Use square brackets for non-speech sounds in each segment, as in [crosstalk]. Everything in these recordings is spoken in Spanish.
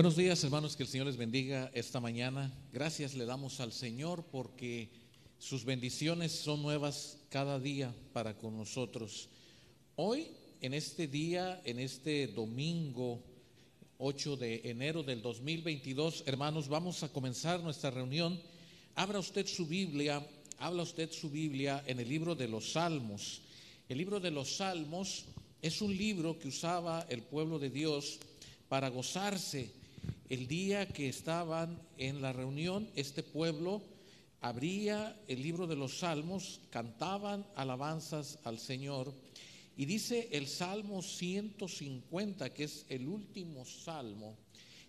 Buenos días, hermanos, que el Señor les bendiga esta mañana. Gracias le damos al Señor porque sus bendiciones son nuevas cada día para con nosotros. Hoy, en este día, en este domingo 8 de enero del 2022, hermanos, vamos a comenzar nuestra reunión. Abra usted su Biblia, habla usted su Biblia en el libro de los Salmos. El libro de los Salmos es un libro que usaba el pueblo de Dios para gozarse. El día que estaban en la reunión, este pueblo abría el libro de los salmos, cantaban alabanzas al Señor. Y dice el Salmo 150, que es el último salmo,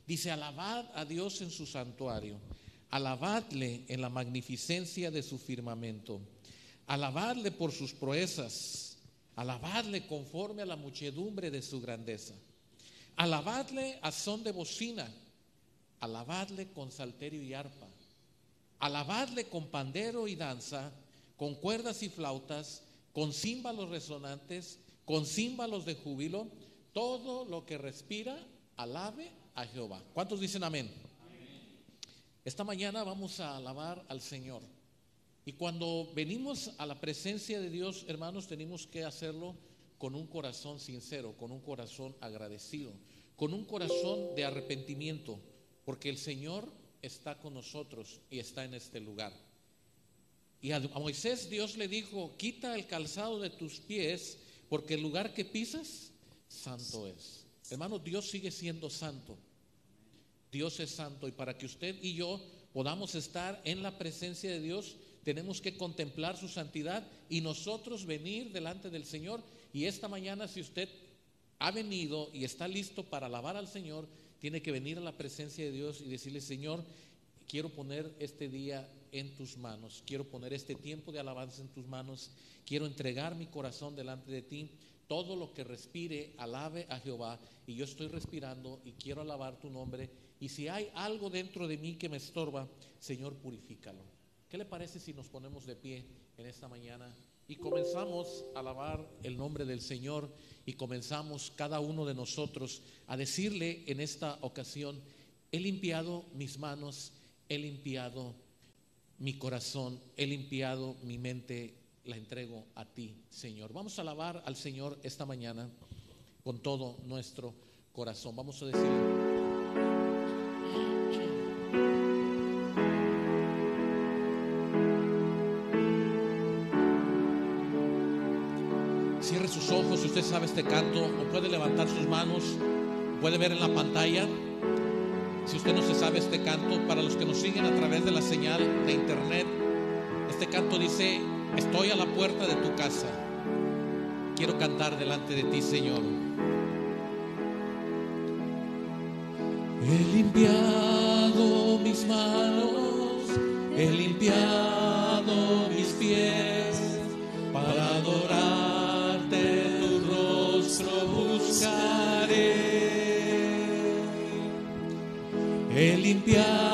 dice, alabad a Dios en su santuario, alabadle en la magnificencia de su firmamento, alabadle por sus proezas Alabadle conforme a la muchedumbre de su grandeza. Alabadle a son de bocina. Alabadle con salterio y arpa. Alabadle con pandero y danza, con cuerdas y flautas, con címbalos resonantes, con címbalos de júbilo. Todo lo que respira, alabe a Jehová. ¿Cuántos dicen amén? Esta mañana vamos a alabar al Señor. Y cuando venimos a la presencia de Dios, hermanos, tenemos que hacerlo con un corazón sincero, con un corazón agradecido, con un corazón de arrepentimiento, porque el Señor está con nosotros y está en este lugar. Y a Moisés Dios le dijo, quita el calzado de tus pies, porque el lugar que pisas, santo es. Hermano, Dios sigue siendo santo. Dios es santo y para que usted y yo podamos estar en la presencia de Dios, tenemos que contemplar su santidad y nosotros venir delante del Señor. Y esta mañana, si usted ha venido y está listo para alabar al Señor, tiene que venir a la presencia de Dios y decirle, Señor, quiero poner este día en tus manos, quiero poner este tiempo de alabanza en tus manos, quiero entregar mi corazón delante de ti. Todo lo que respire, alabe a Jehová. Y yo estoy respirando y quiero alabar tu nombre. Y si hay algo dentro de mí que me estorba, Señor, purifícalo. ¿Qué le parece si nos ponemos de pie en esta mañana y comenzamos a alabar el nombre del Señor y comenzamos cada uno de nosotros a decirle en esta ocasión, he limpiado mis manos, he limpiado mi corazón, he limpiado mi mente, la entrego a ti, Señor. Vamos a alabar al Señor esta mañana con todo nuestro corazón. Vamos a decirle... sus ojos si usted sabe este canto, o puede levantar sus manos, puede ver en la pantalla. Si usted no se sabe este canto, para los que nos siguen a través de la señal de internet, este canto dice, estoy a la puerta de tu casa, quiero cantar delante de ti, Señor. He limpiado mis manos, he limpiado mis pies He limpiado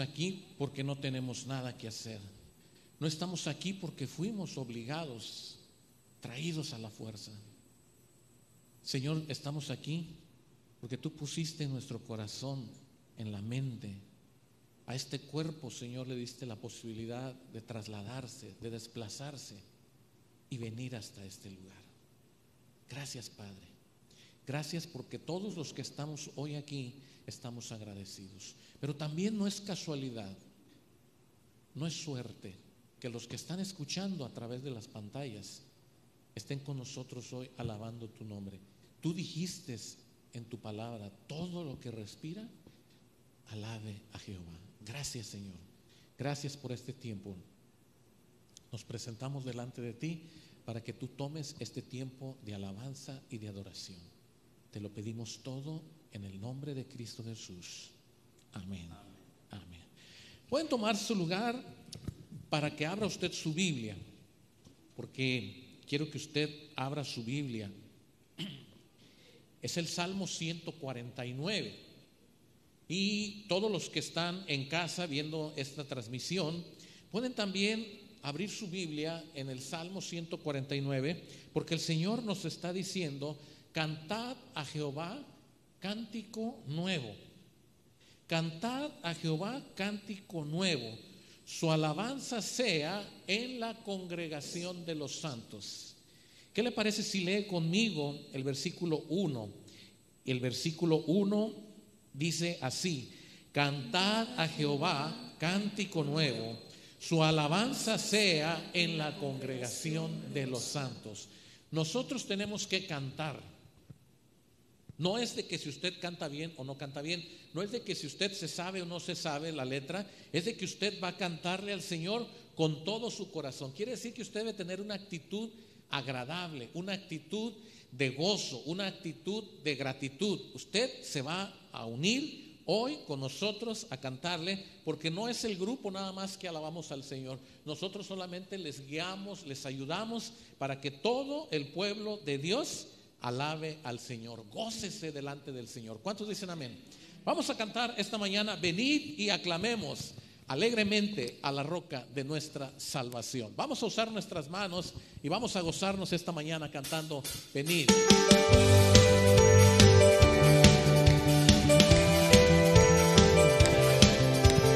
aquí porque no tenemos nada que hacer. No estamos aquí porque fuimos obligados, traídos a la fuerza. Señor, estamos aquí porque tú pusiste nuestro corazón, en la mente, a este cuerpo, Señor, le diste la posibilidad de trasladarse, de desplazarse y venir hasta este lugar. Gracias, Padre. Gracias porque todos los que estamos hoy aquí estamos agradecidos. Pero también no es casualidad, no es suerte que los que están escuchando a través de las pantallas estén con nosotros hoy alabando tu nombre. Tú dijiste en tu palabra, todo lo que respira, alabe a Jehová. Gracias, Señor. Gracias por este tiempo. Nos presentamos delante de ti para que tú tomes este tiempo de alabanza y de adoración. Te lo pedimos todo en el nombre de Cristo Jesús. Amén. Amén. Pueden tomar su lugar para que abra usted su Biblia, porque quiero que usted abra su Biblia. Es el Salmo 149. Y todos los que están en casa viendo esta transmisión pueden también abrir su Biblia en el Salmo 149, porque el Señor nos está diciendo, cantad a Jehová cántico nuevo. Cantad a Jehová cántico nuevo. Su alabanza sea en la congregación de los santos. ¿Qué le parece si lee conmigo el versículo 1? El versículo 1 dice así, cantad a Jehová cántico nuevo, su alabanza sea en la congregación de los santos. Nosotros tenemos que cantar. No es de que si usted canta bien o no canta bien, no es de que si usted se sabe o no se sabe la letra, es de que usted va a cantarle al Señor con todo su corazón. Quiere decir que usted debe tener una actitud agradable, una actitud de gozo, una actitud de gratitud. Usted se va a unir hoy con nosotros a cantarle, porque no es el grupo nada más que alabamos al Señor. Nosotros solamente les guiamos, les ayudamos para que todo el pueblo de Dios alabe al Señor, gócese delante del Señor. ¿Cuántos dicen amén? Vamos a cantar esta mañana, venid y aclamemos alegremente a la roca de nuestra salvación. Vamos a usar nuestras manos y vamos a gozarnos esta mañana cantando, venid.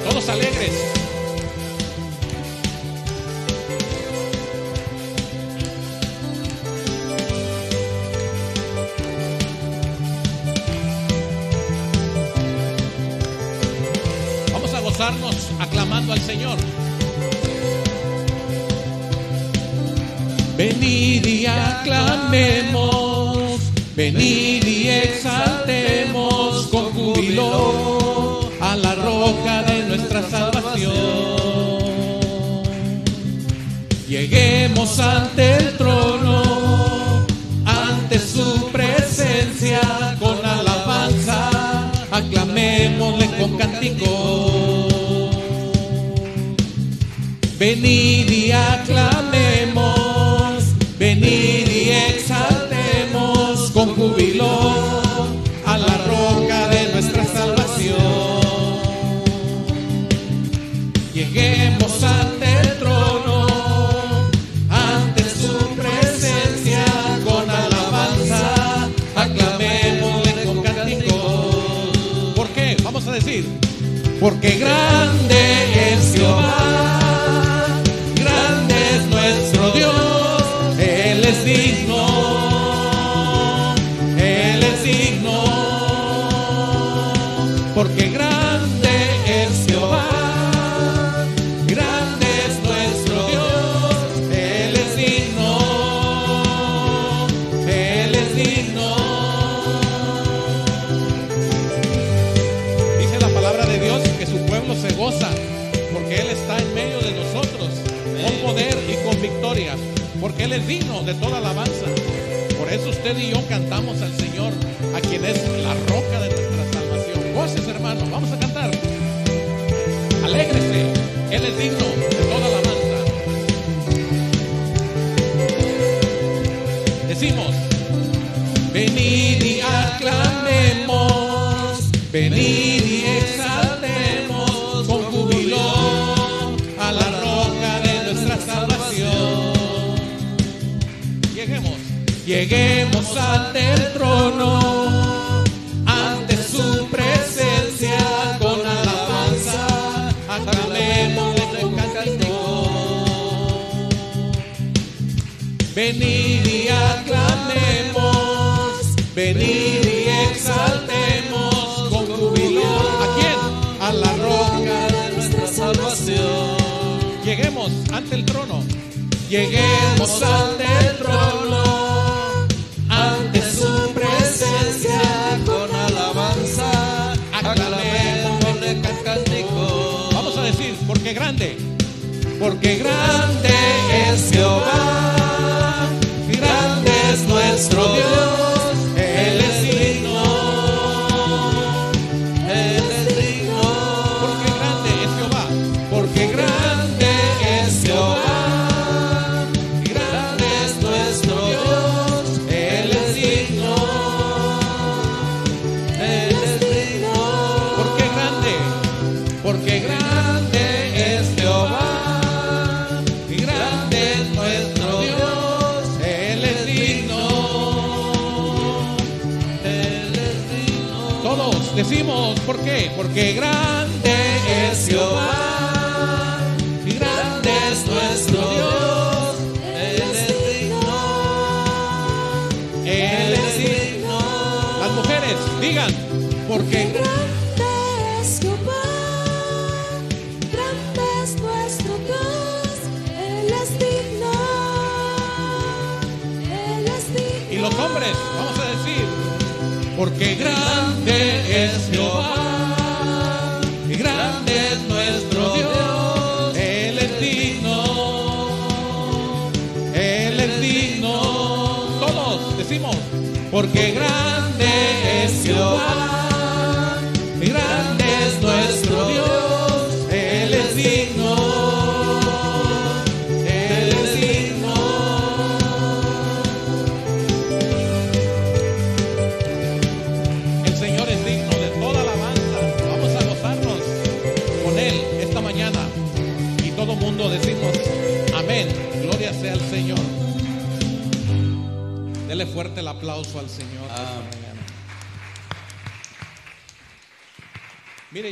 Todos alegres. Venid y aclamemos, venid y exaltemos con júbilo a la roca de nuestra salvación. Lleguemos ante el trono, ante su presencia con alabanza, aclamémosle con cántico. Venid y porque grande porque Él está en medio de nosotros, con poder victoria, porque Él es digno de toda alabanza. Por eso usted y yo cantamos al Señor, a quien es la roca de nuestra salvación. Voces, hermano, vamos a cantar. Alégrese, Él es digno de toda alabanza. Decimos, venid y aclamemos, venid y Lleguemos ante el trono, ante su presencia con alabanza, aclamemos con cántico. Venid y aclamemos, venid y exaltemos con júbilo. ¿A quién? A la roca de nuestra salvación. Lleguemos ante el trono. Lleguemos ante el trono porque grande es Jehová, grande es nuestro Dios, porque grande es Jehová, grande es nuestro Dios. Él es digno, Él es digno. Y los hombres, vamos a decir, porque grande es Jehová, grande es nuestro Dios, Él es digno, Él es digno, todos decimos, porque grande es Jehová,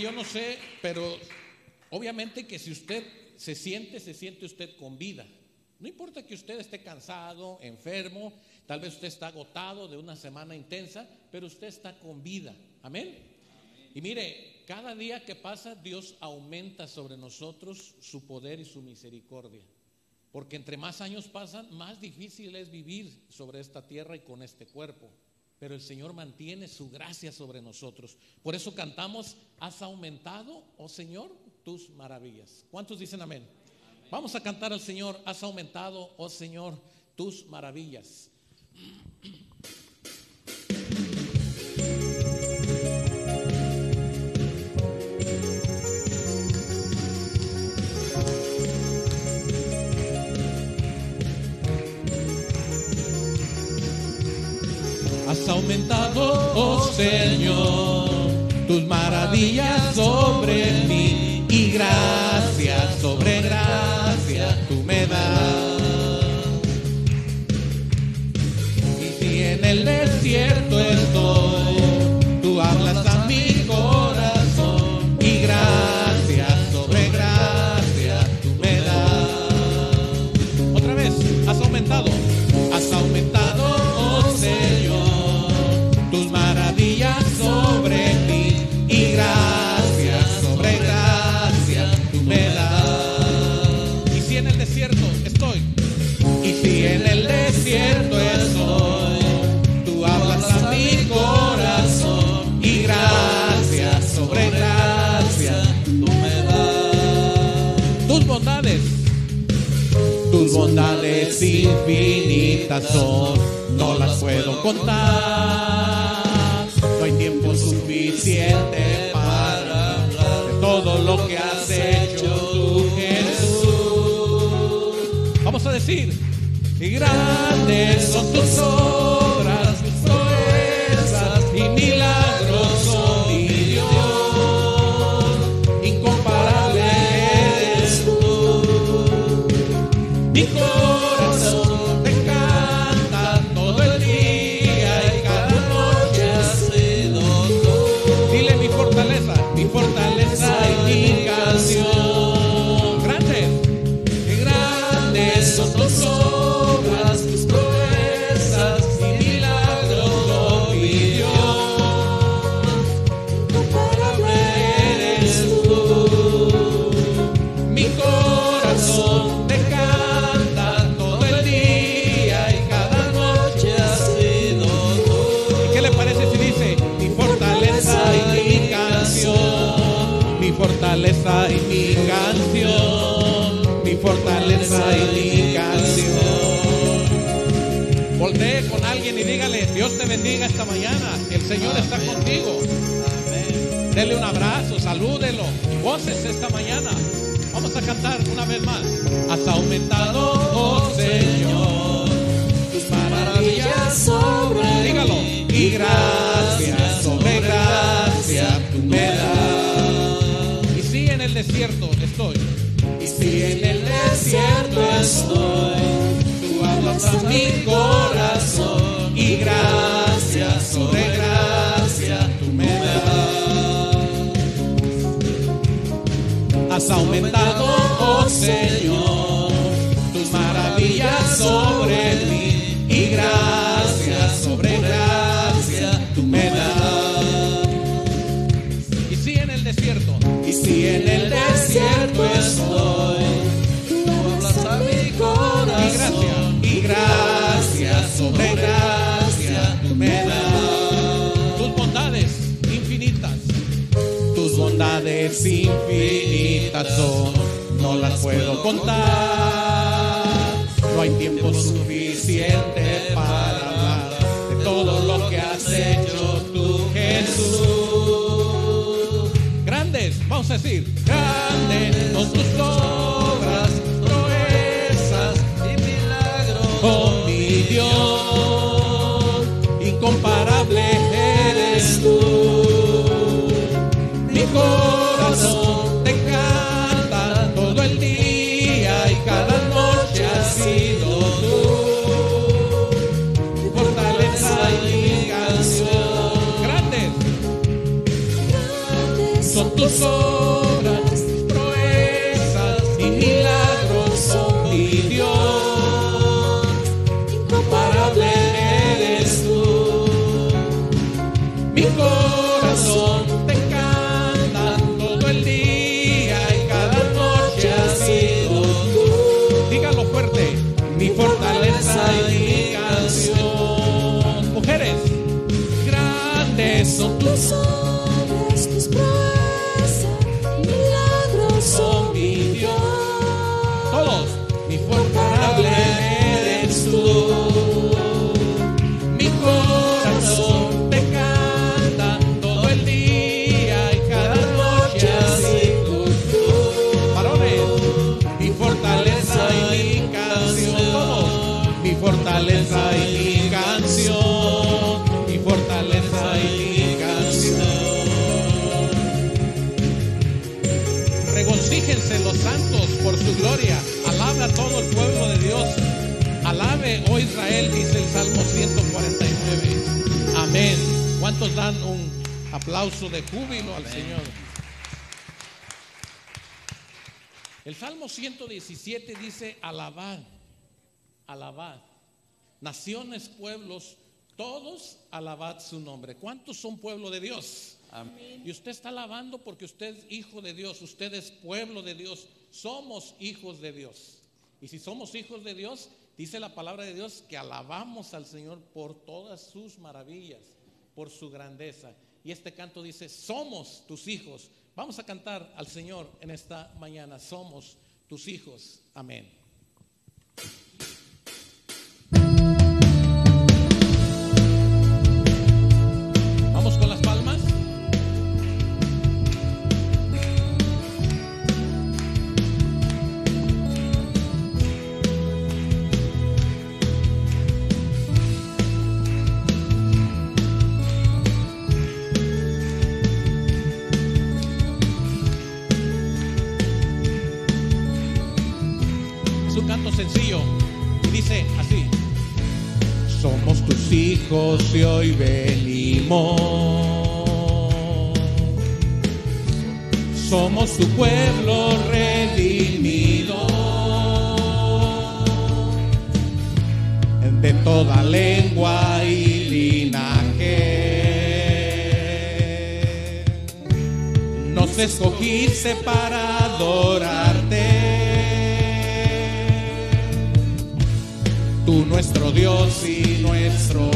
Yo no sé, pero obviamente que si usted se siente, se siente usted con vida. No importa que usted esté cansado, enfermo, tal vez usted está agotado de una semana intensa, pero usted está con vida. Amén. Y mire, cada día que pasa, Dios aumenta sobre nosotros su poder y su misericordia. Porque entre más años pasan, más difícil es vivir sobre esta tierra y con este cuerpo. Pero el Señor mantiene su gracia sobre nosotros. Por eso cantamos, has aumentado, oh Señor, tus maravillas. ¿Cuántos dicen amén? Vamos a cantar al Señor, has aumentado, oh Señor, tus maravillas. Oh Señor, tus maravillas sobre mí y gracias sobre gracia son, no las puedo contar. No hay tiempo suficiente para hablar de todo lo que has hecho tú, Jesús. Vamos a decir, y grandes son tus obras, Dios te bendiga esta mañana. El Señor está contigo. Dele un abrazo, salúdelo, gócese esta mañana. Vamos a cantar una vez más. Has aumentado, oh Señor, tus maravillas sobre Dígalo. Y gracias sobre gracia tú me das. Y si en el desierto estoy. Y si en el desierto estoy. Tú hablas a mi corazón. Y gracias sobre gracia tú me das. Has aumentado, oh Señor, tus maravillas sobre mí y gracias sobre gracia tú me das. Y si en el desierto, y si en el desierto estoy, tú hablas a mi corazón y gracias sobre gracia bondades infinitas son, no las puedo contar. No hay tiempo suficiente para hablar de todo lo que has hecho tú, Jesús. Grandes, vamos a decir, grandes son tus obras, son dan un aplauso de júbilo al Señor? El Salmo 117 dice, alabad, alabad. Naciones, pueblos, todos alabad su nombre. ¿Cuántos son pueblo de Dios? Y usted está alabando porque usted es hijo de Dios, usted es pueblo de Dios, somos hijos de Dios. Y si somos hijos de Dios, dice la palabra de Dios que alabamos al Señor por todas sus maravillas, por su grandeza. Y este canto dice, somos tus hijos. Vamos a cantar al Señor en esta mañana, somos tus hijos. Amén. Hijos y hoy venimos. Somos tu pueblo redimido. De toda lengua y linaje. Nos escogiste para adorarte. Tú nuestro Dios y nuestro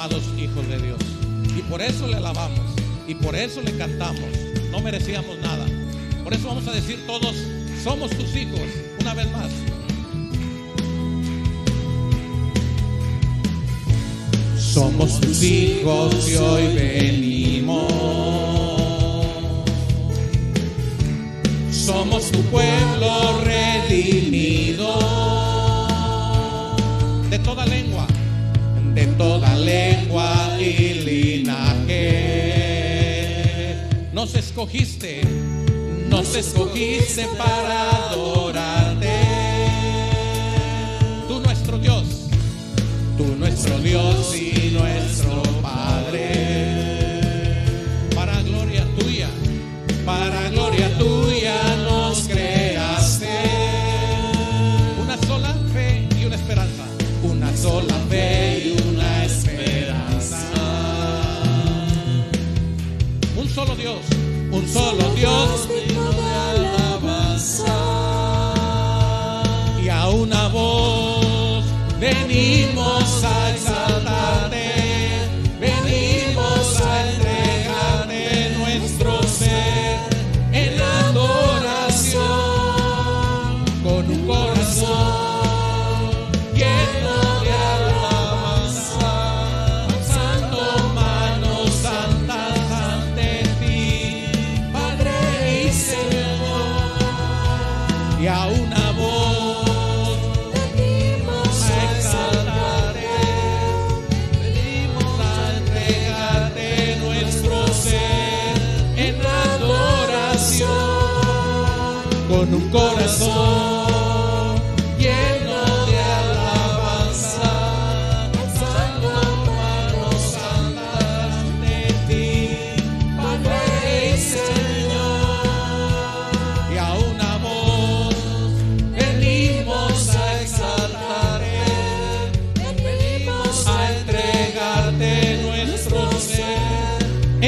llamados hijos de Dios. Y por eso le alabamos y por eso le cantamos. No merecíamos nada. Por eso vamos a decir todos, somos tus hijos, una vez más. Somos tus hijos y hoy venimos. Somos tu pueblo redimido. Toda lengua y linaje. Nos escogiste, nos escogiste para adorarte. Tú nuestro Dios tú nuestro Dios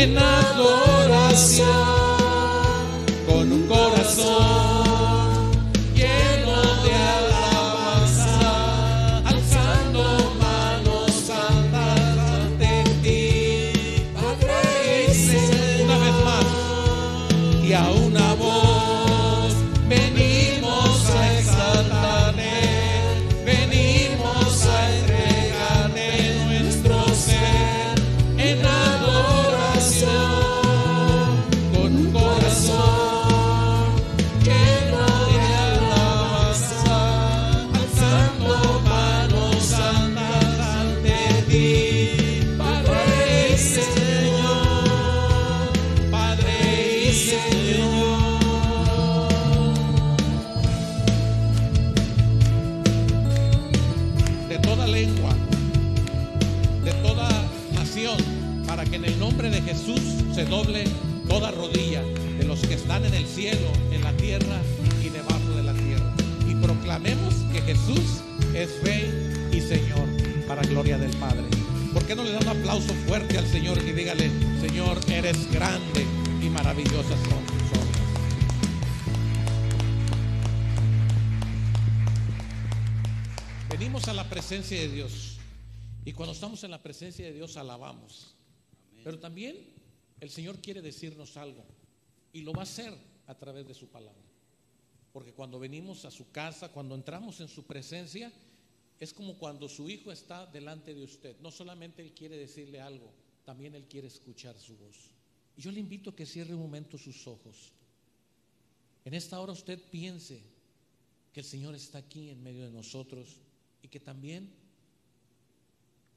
en adoración con un corazón qué no le da un aplauso fuerte al Señor y dígale, Señor, eres grande y maravillosas son tus obras? Venimos a la presencia de Dios y cuando estamos en la presencia de Dios alabamos. Pero también el Señor quiere decirnos algo y lo va a hacer a través de su palabra. Porque cuando venimos a su casa, cuando entramos en su presencia, es como cuando su hijo está delante de usted. No solamente él quiere decirle algo, también él quiere escuchar su voz. Y yo le invito a que cierre un momento sus ojos. En esta hora usted piense que el Señor está aquí en medio de nosotros y que también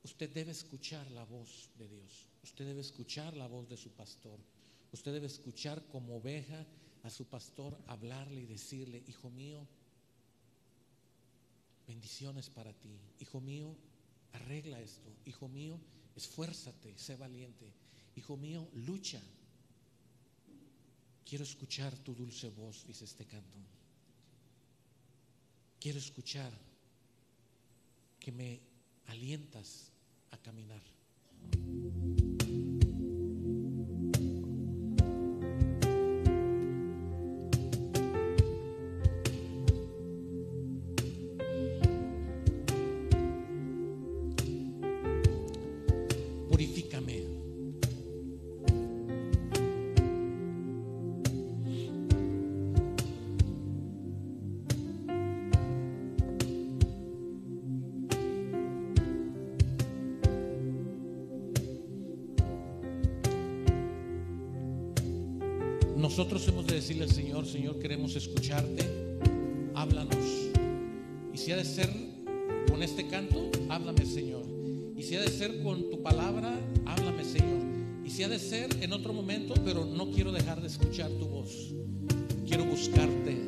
usted debe escuchar la voz de Dios. Usted debe escuchar la voz de su pastor. Usted debe escuchar como oveja a su pastor hablarle y decirle, hijo mío, bendiciones para ti. Hijo mío, arregla esto. Hijo mío, esfuérzate, sé valiente. Hijo mío, lucha. Quiero escuchar tu dulce voz, dice este canto. Quiero escuchar que me alientas a caminar. Nosotros hemos de decirle al Señor, Señor, queremos escucharte, háblanos. Y si ha de ser con este canto, háblame, Señor. Y si ha de ser con tu palabra, háblame, Señor. Y si ha de ser en otro momento, pero no quiero dejar de escuchar tu voz. Quiero buscarte.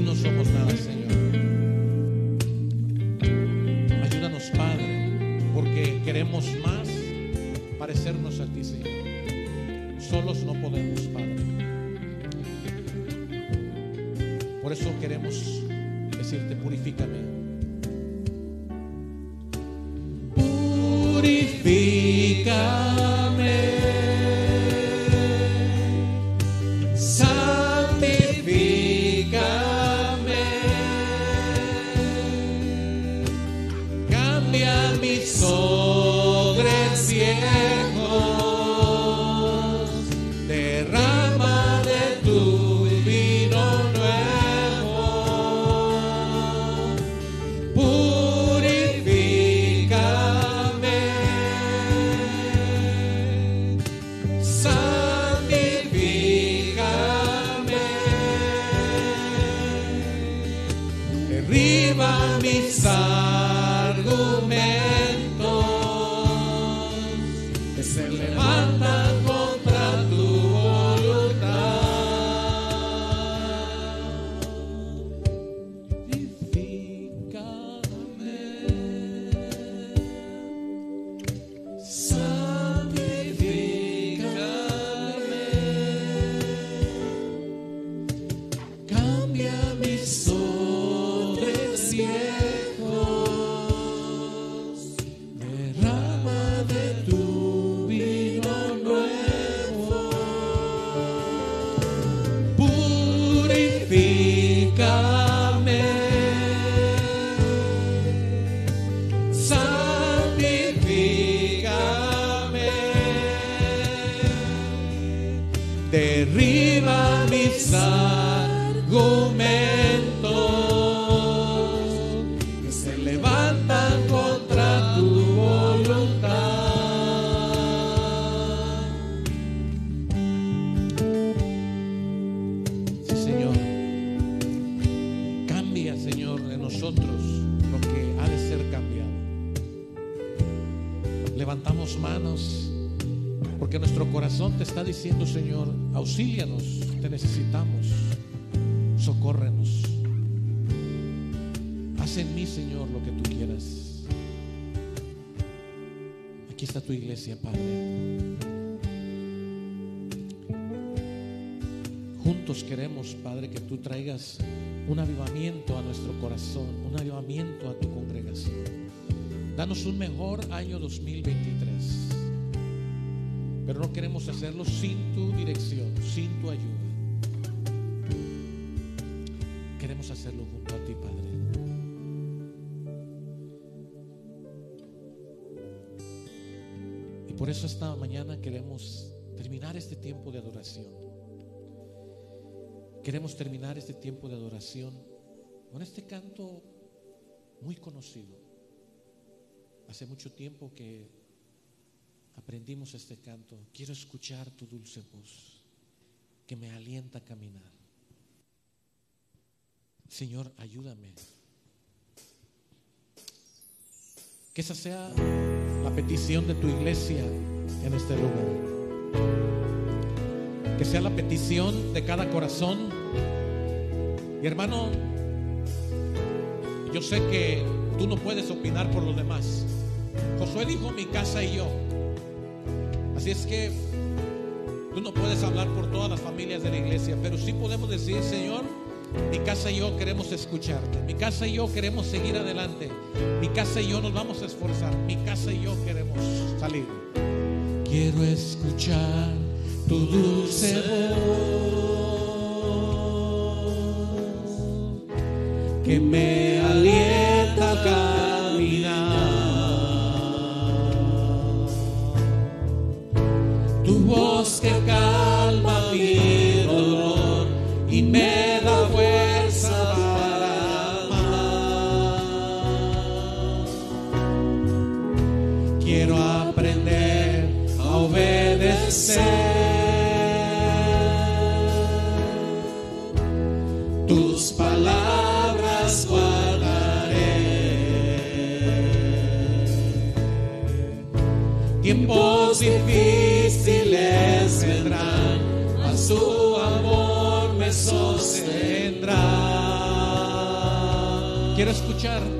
no somos nada, Señor. Ayúdanos, Padre, porque queremos más parecernos a ti, Señor. Solos no podemos, Padre. Por eso queremos decirte, purifícame. Nuestro corazón, un avivamiento a tu congregación. Danos un mejor año 2023. Pero no queremos hacerlo sin tu dirección, sin tu ayuda. Queremos hacerlo junto a ti, Padre. Y por eso esta mañana queremos terminar este tiempo de adoración. Queremos terminar este tiempo de adoración con este canto muy conocido. Hace mucho tiempo que aprendimos este canto. Quiero escuchar tu dulce voz que me alienta a caminar. Señor, ayúdame. Que esa sea la petición de tu iglesia en este lugar. Que sea la petición de cada corazón. Y hermano, yo sé que tú no puedes opinar por los demás. Josué dijo mi casa y yo. Así es que tú no puedes hablar por todas las familias de la iglesia, pero sí podemos decir, Señor, mi casa y yo queremos escucharte. Mi casa y yo queremos seguir adelante. Mi casa y yo nos vamos a esforzar. Mi casa y yo queremos salir. Quiero escuchar tu dulce voz que me alienta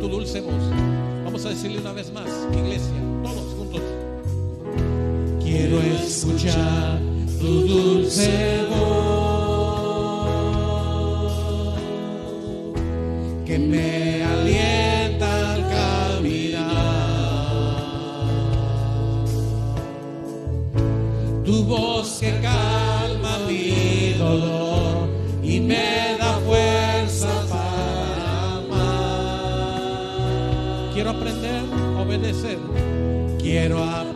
tu dulce voz. Vamos a decirle una vez más, iglesia, todos juntos. Quiero escuchar tu dulce voz quiero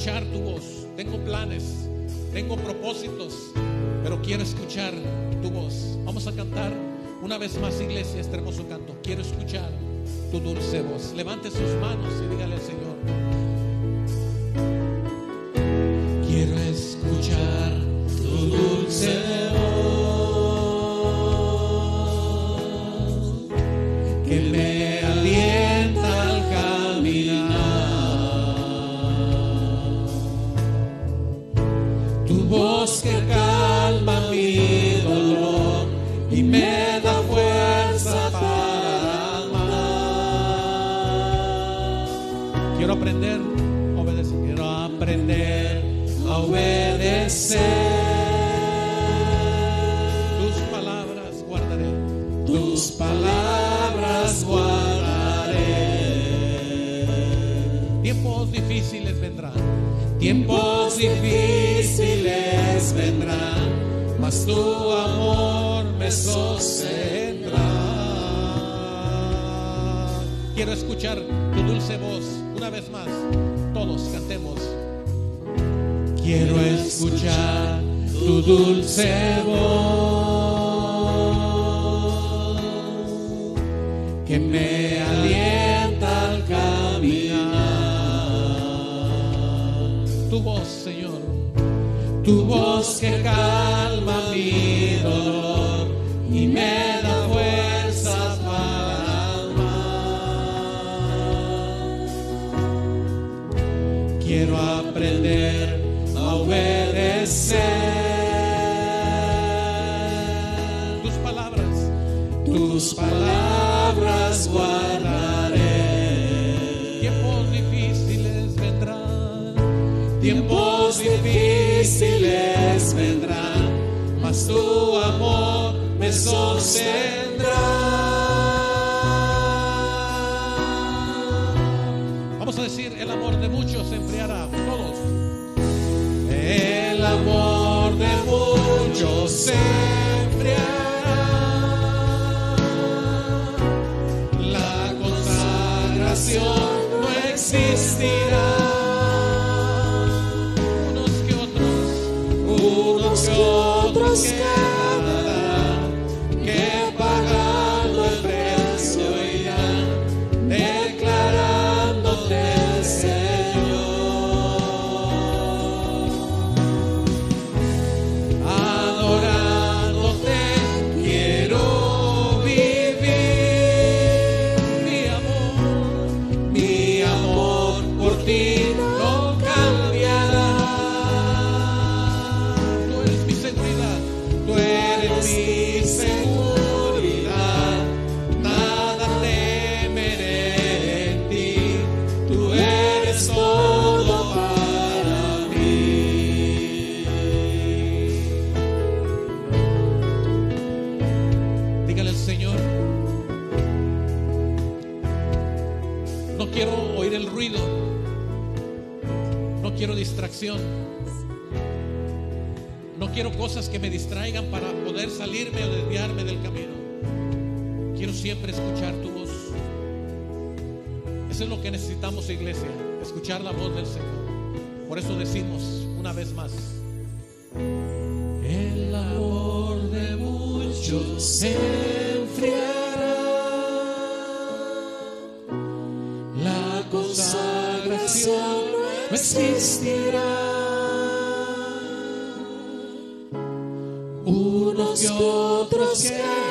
escuchar tu voz. Tengo planes, tengo propósitos, pero quiero escuchar tu voz. Vamos a cantar una vez más, iglesia, este hermoso canto. Quiero escuchar tu dulce voz. Levante sus manos y dígale al Señor. Unos que otros quedarán,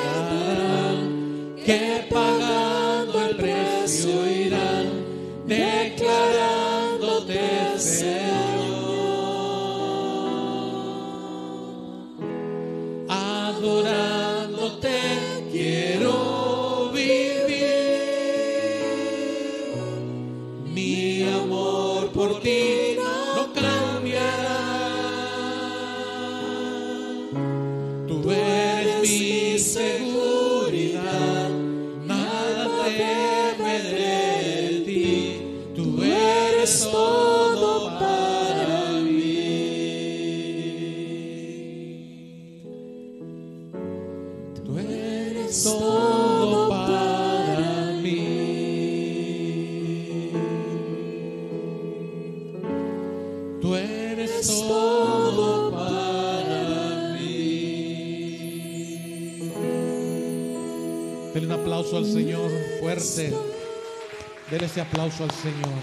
ese aplauso al Señor.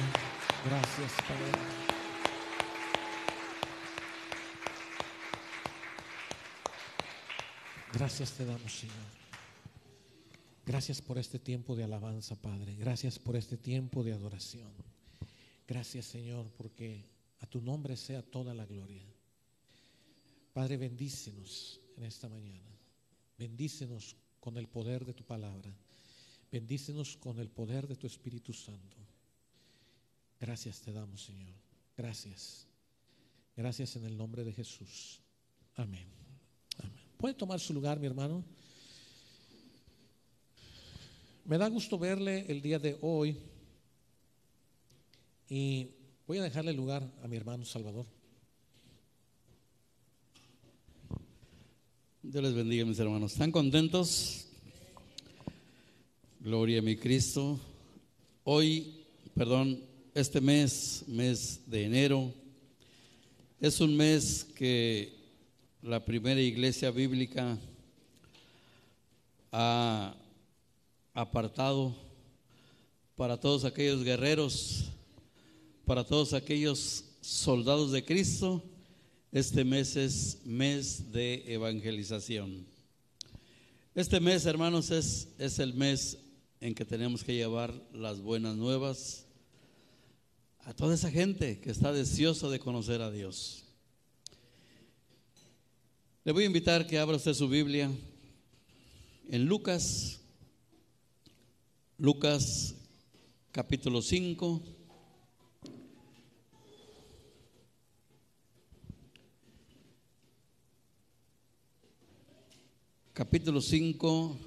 Gracias, Padre. Gracias te damos, Señor. Gracias por este tiempo de alabanza, Padre. Gracias por este tiempo de adoración. Gracias, Señor, porque a tu nombre sea toda la gloria. Padre, bendícenos en esta mañana. Bendícenos con el poder de tu palabra. Bendícenos con el poder de tu Espíritu Santo. Gracias te damos, Señor. Gracias. Gracias en el nombre de Jesús. Amén. Amén. ¿Puede tomar su lugar, mi hermano? Me da gusto verle el día de hoy y voy a dejarle lugar a mi hermano Salvador. Dios les bendiga, mis hermanos. ¿Están contentos? Gloria a mi Cristo. Hoy, perdón, este mes, mes de enero, es un mes que la primera iglesia bíblica ha apartado para todos aquellos guerreros, para todos aquellos soldados de Cristo. Este mes es mes de evangelización. Este mes, hermanos, es, es el mes en que tenemos que llevar las buenas nuevas a toda esa gente que está deseosa de conocer a Dios. Le voy a invitar que abra usted su Biblia en Lucas, Lucas capítulo 5. Capítulo 5.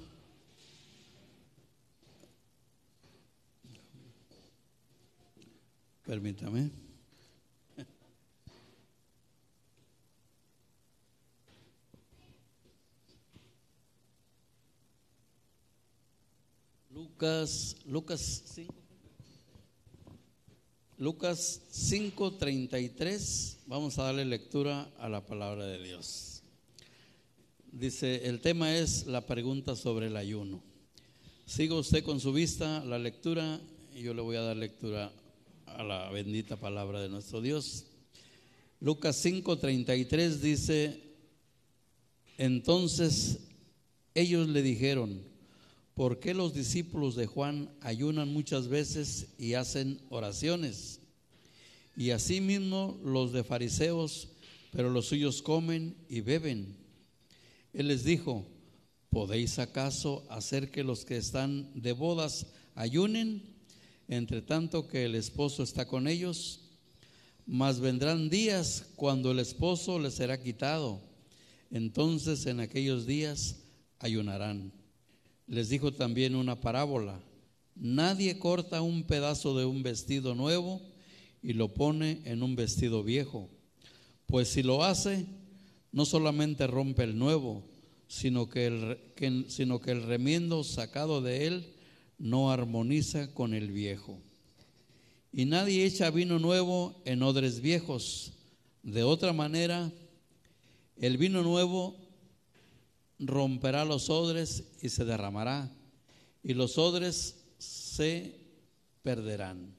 Permítame. Lucas, Lucas 5. Lucas 5:33. Vamos a darle lectura a la palabra de Dios. Dice, el tema es la pregunta sobre el ayuno. Siga usted con su vista la lectura y yo le voy a dar lectura a la bendita palabra de nuestro Dios. Lucas 5:33 dice, entonces ellos le dijeron, ¿por qué los discípulos de Juan ayunan muchas veces y hacen oraciones? Y asimismo los de fariseos, pero los suyos comen y beben. Él les dijo, ¿podéis acaso hacer que los que están de bodas ayunen, entre tanto que el esposo está con ellos? Mas vendrán días cuando el esposo les será quitado. Entonces en aquellos días ayunarán. Les dijo también una parábola. Nadie corta un pedazo de un vestido nuevo y lo pone en un vestido viejo. Pues si lo hace, no solamente rompe el nuevo, sino que el, sino que el remiendo sacado de él no armoniza con el viejo. Y nadie echa vino nuevo en odres viejos. De otra manera, el vino nuevo romperá los odres y se derramará, y los odres se perderán.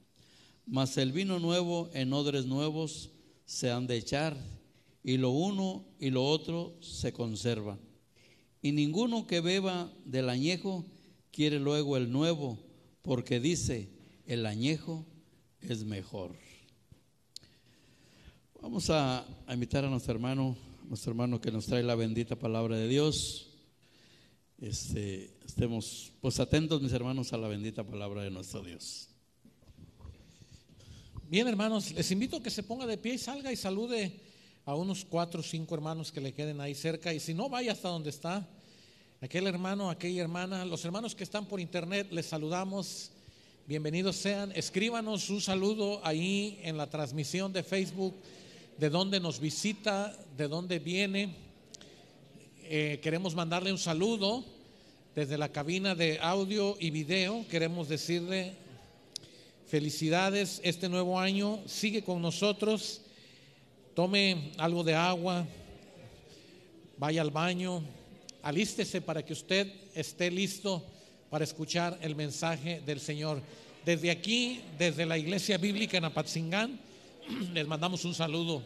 Mas el vino nuevo en odres nuevos se han de echar, y lo uno y lo otro se conservan. Y ninguno que beba del añejo quiere luego el nuevo, porque dice, el añejo es mejor. Vamos a, invitar a nuestro hermano, nuestro hermano que nos trae la bendita palabra de Dios. Este, estemos pues atentos, mis hermanos, a la bendita palabra de nuestro Dios. Bien, hermanos, les invito a que se ponga de pie y salga y salude a unos cuatro o cinco hermanos que le queden ahí cerca. Y si no, vaya hasta donde está. Aquel hermano, aquella hermana, los hermanos que están por internet, les saludamos. Bienvenidos sean. Escríbanos un saludo ahí en la transmisión de Facebook, de dónde nos visita, de dónde viene. Eh, queremos mandarle un saludo desde la cabina de audio y video. Queremos decirle Felicidades, este nuevo año sigue con nosotros. Tome algo de agua, vaya al baño, alístese para que usted esté listo para escuchar el mensaje del Señor. Desde aquí, desde la Iglesia Bíblica en Apatzingán, [clears throat] les mandamos un saludo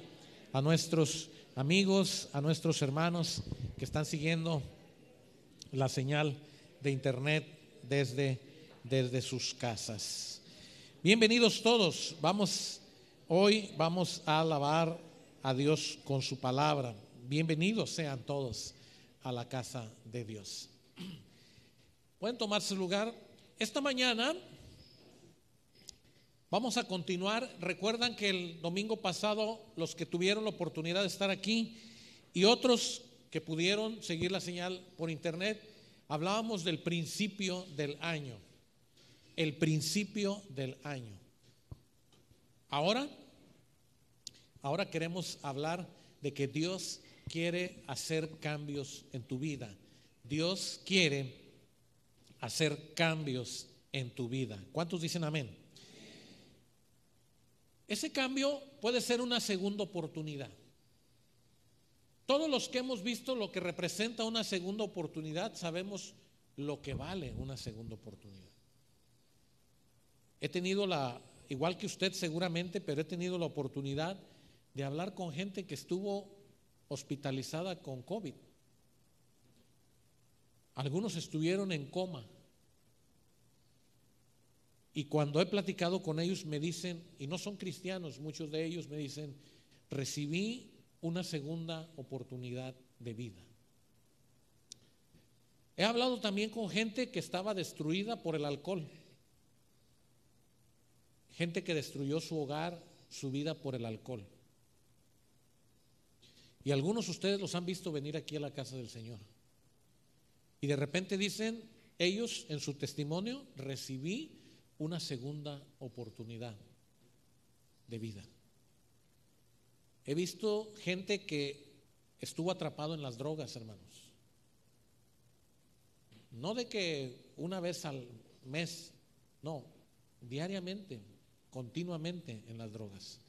a nuestros amigos, a nuestros hermanos que están siguiendo la señal de internet desde, desde sus casas. Bienvenidos todos. Vamos hoy vamos a alabar a Dios con su palabra. Bienvenidos sean todos a la casa de Dios. Pueden tomarse lugar. Esta mañana vamos a continuar. Recuerdan que el domingo pasado los que tuvieron la oportunidad de estar aquí y otros que pudieron seguir la señal por internet, hablábamos del principio del año el principio del año. Ahora, ahora queremos hablar de que Dios quiere hacer cambios en tu vida. Dios quiere hacer cambios en tu vida. ¿Cuántos dicen amén? Ese cambio puede ser una segunda oportunidad. Todos los que hemos visto lo que representa una segunda oportunidad sabemos lo que vale una segunda oportunidad. He tenido la, igual que usted seguramente, pero he tenido la oportunidad de hablar con gente que estuvo hospitalizada con COVID. Algunos estuvieron en coma. Y cuando he platicado con ellos me dicen, y no son cristianos, muchos de ellos me dicen, recibí una segunda oportunidad de vida. He hablado también con gente que estaba destruida por el alcohol gente que destruyó su hogar, su vida por el alcohol. Y algunos de ustedes los han visto venir aquí a la casa del Señor. Y de repente dicen, ellos en su testimonio, recibí una segunda oportunidad de vida. He visto gente que estuvo atrapado en las drogas, hermanos. No de que una vez al mes, no, diariamente continuamente en las drogas.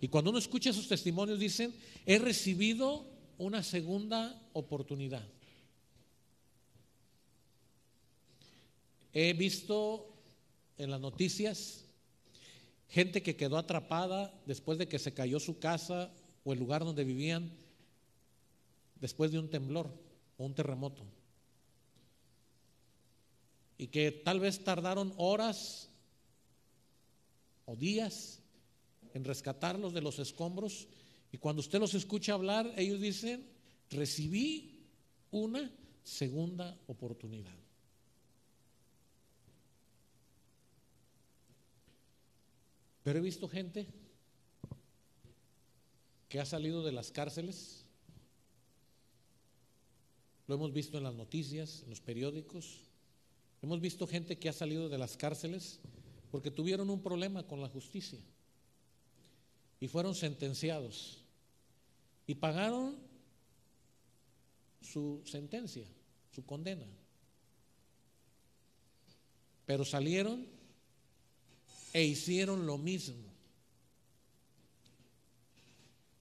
Y cuando uno escucha esos testimonios dicen, he recibido una segunda oportunidad. He visto en las noticias gente que quedó atrapada después de que se cayó su casa o el lugar donde vivían después de un temblor o un terremoto. Y que tal vez tardaron horas o días en rescatarlos de los escombros. Y cuando usted los escucha hablar, ellos dicen, recibí una segunda oportunidad. Pero he visto gente que ha salido de las cárceles, lo hemos visto en las noticias, en los periódicos, hemos visto gente que ha salido de las cárceles porque tuvieron un problema con la justicia. Y fueron sentenciados y pagaron su sentencia, su condena. Pero salieron e hicieron lo mismo.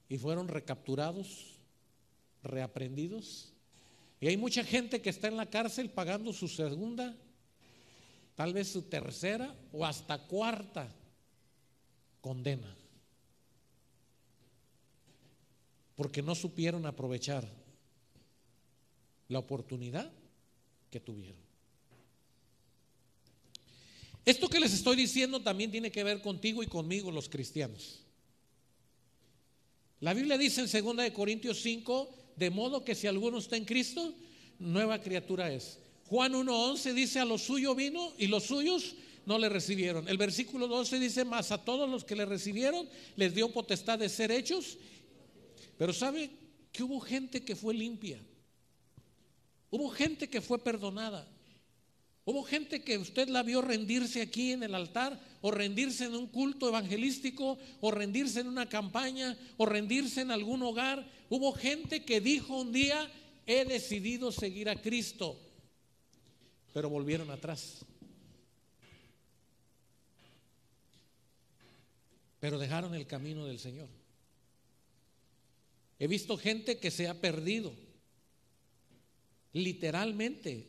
Y fueron recapturados, reaprendidos. Y hay mucha gente que está en la cárcel pagando su segunda, tal vez su tercera o hasta cuarta condena. Porque no supieron aprovechar la oportunidad que tuvieron. Esto que les estoy diciendo también tiene que ver contigo y conmigo los cristianos. La Biblia dice en 2 de Corintios 5, de modo que si alguno está en Cristo, nueva criatura es. Juan 1:11 dice a lo suyo vino y los suyos no le recibieron. El versículo 12 dice, más a todos los que le recibieron les dio potestad de ser hechos. Pero sabe que hubo gente que fue limpia. Hubo gente que fue perdonada. Hubo gente que usted la vio rendirse aquí en el altar o rendirse en un culto evangelístico o rendirse en una campaña o rendirse en algún hogar. Hubo gente que dijo un día, he decidido seguir a Cristo, pero volvieron atrás. Pero dejaron el camino del Señor. He visto gente que se ha perdido literalmente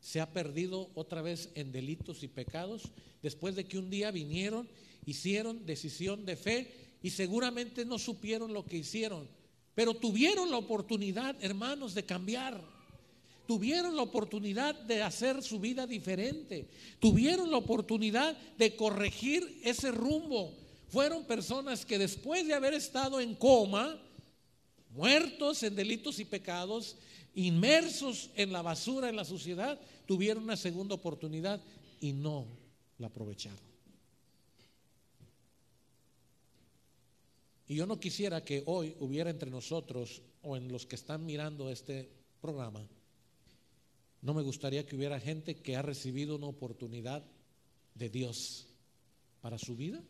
se ha perdido otra vez en delitos y pecados después de que un día vinieron, hicieron decisión de fe y seguramente no supieron lo que hicieron, pero tuvieron la oportunidad, hermanos, de cambiar. Tuvieron la oportunidad de hacer su vida diferente. Tuvieron la oportunidad de corregir ese rumbo. Fueron personas que después de haber estado en coma, muertos en delitos y pecados, inmersos en la basura, en la suciedad, tuvieron una segunda oportunidad y no la aprovecharon. Y yo no quisiera que hoy hubiera entre nosotros o en los que están mirando este programa, no me gustaría que hubiera gente que ha recibido una oportunidad de Dios para su vida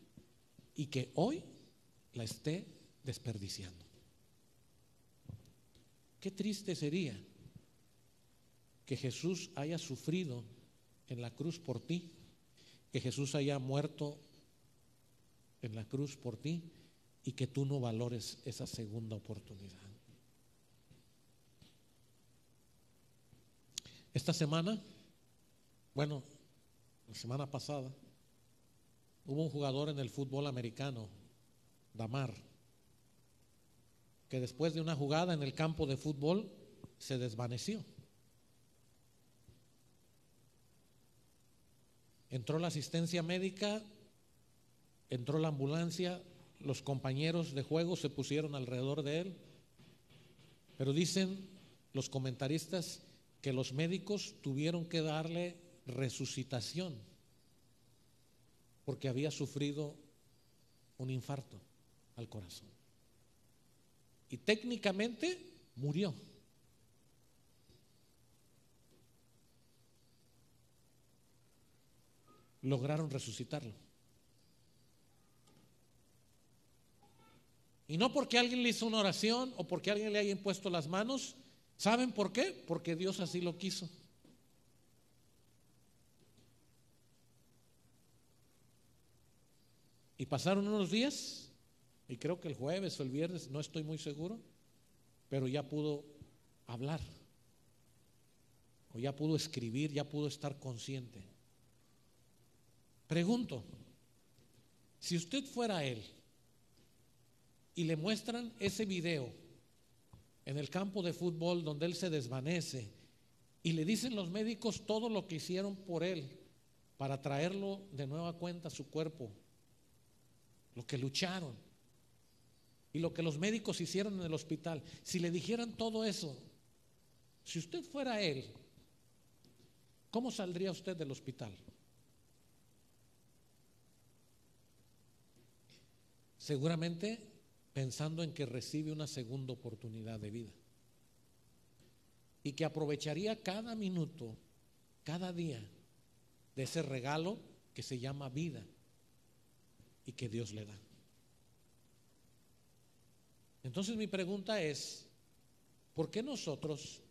y que hoy la esté desperdiciando. Qué triste sería que Jesús haya sufrido en la cruz por ti, que Jesús haya muerto en la cruz por ti y que tú no valores esa segunda oportunidad. Esta semana, bueno, la semana pasada, hubo un jugador en el fútbol americano, Damar, que después de una jugada en el campo de fútbol se desvaneció. Entró la asistencia médica, entró la ambulancia, los compañeros de juego se pusieron alrededor de él, pero dicen los comentaristas que los médicos tuvieron que darle resucitación porque había sufrido un infarto al corazón y técnicamente murió. Lograron resucitarlo. Y no porque alguien le hizo una oración o porque alguien le haya impuesto las manos. ¿Saben por qué? Porque Dios así lo quiso. Y pasaron unos días y creo que el jueves o el viernes, no estoy muy seguro, pero ya pudo hablar, o ya pudo escribir, ya pudo estar consciente. Pregunto, si usted fuera él y le muestran ese video en el campo de fútbol donde él se desvanece y le dicen los médicos todo lo que hicieron por él para traerlo de nueva cuenta a su cuerpo, lo que lucharon, y lo que los médicos hicieron en el hospital, si le dijeran todo eso, si usted fuera él, ¿cómo saldría usted del hospital? Seguramente pensando en que recibe una segunda oportunidad de vida y que aprovecharía cada minuto, cada día de ese regalo que se llama vida y que Dios le da. Entonces mi pregunta es, ¿por qué nosotros,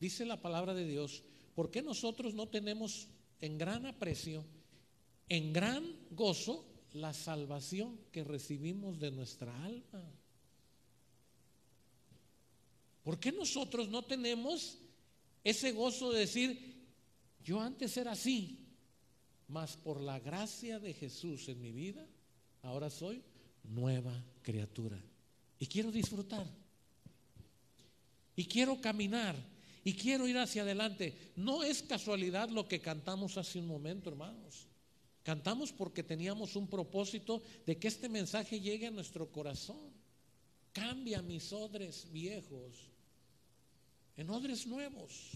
dice la palabra de Dios, por qué nosotros no tenemos en gran aprecio, en gran gozo, la salvación que recibimos de nuestra alma? ¿Por qué nosotros no tenemos ese gozo de decir, yo antes era así, mas por la gracia de Jesús en mi vida, ahora soy nueva criatura? Y quiero disfrutar. Y quiero caminar. Y quiero ir hacia adelante. No es casualidad lo que cantamos hace un momento, hermanos. Cantamos porque teníamos un propósito de que este mensaje llegue a nuestro corazón. Cambia mis odres viejos en odres nuevos.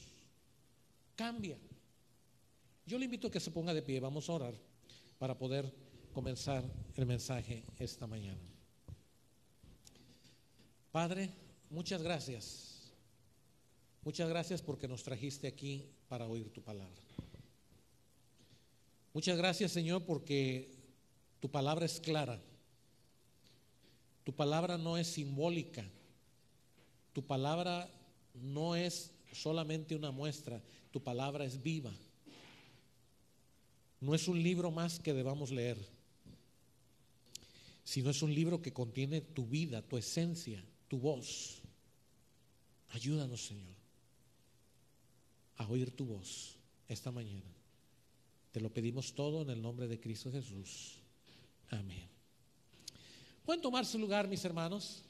Cambia. Yo le invito a que se ponga de pie. Vamos a orar para poder comenzar el mensaje esta mañana. Padre, muchas gracias. Muchas gracias porque nos trajiste aquí para oír tu palabra. Muchas gracias, Señor, porque tu palabra es clara. Tu palabra no es simbólica. Tu palabra no es solamente una muestra. Tu palabra es viva. No es un libro más que debamos leer, sino es un libro que contiene tu vida, tu esencia, tu voz. Ayúdanos, Señor, a oír tu voz esta mañana. Te lo pedimos todo en el nombre de Cristo Jesús. Amén. ¿Pueden tomar su lugar, mis hermanos?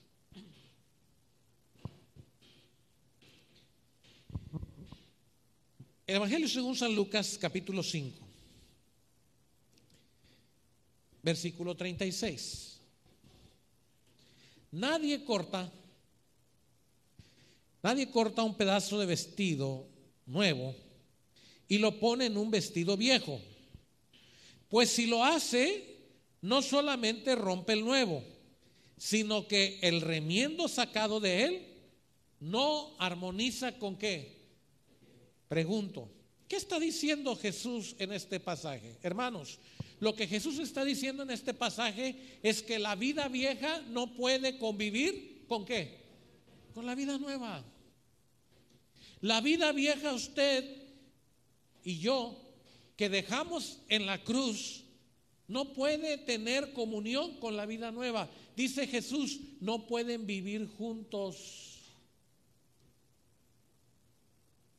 El Evangelio según San Lucas, capítulo 5, versículo 36. Nadie corta, nadie corta un pedazo de vestido nuevo y lo pone en un vestido viejo. Pues si lo hace, no solamente rompe el nuevo, sino que el remiendo sacado de él no armoniza con qué. Pregunto, ¿qué está diciendo Jesús en este pasaje? Hermanos, lo que Jesús está diciendo en este pasaje es que la vida vieja no puede convivir con qué? Con la vida nueva. La vida vieja usted y yo que dejamos en la cruz no puede tener comunión con la vida nueva. Dice Jesús, no pueden vivir juntos.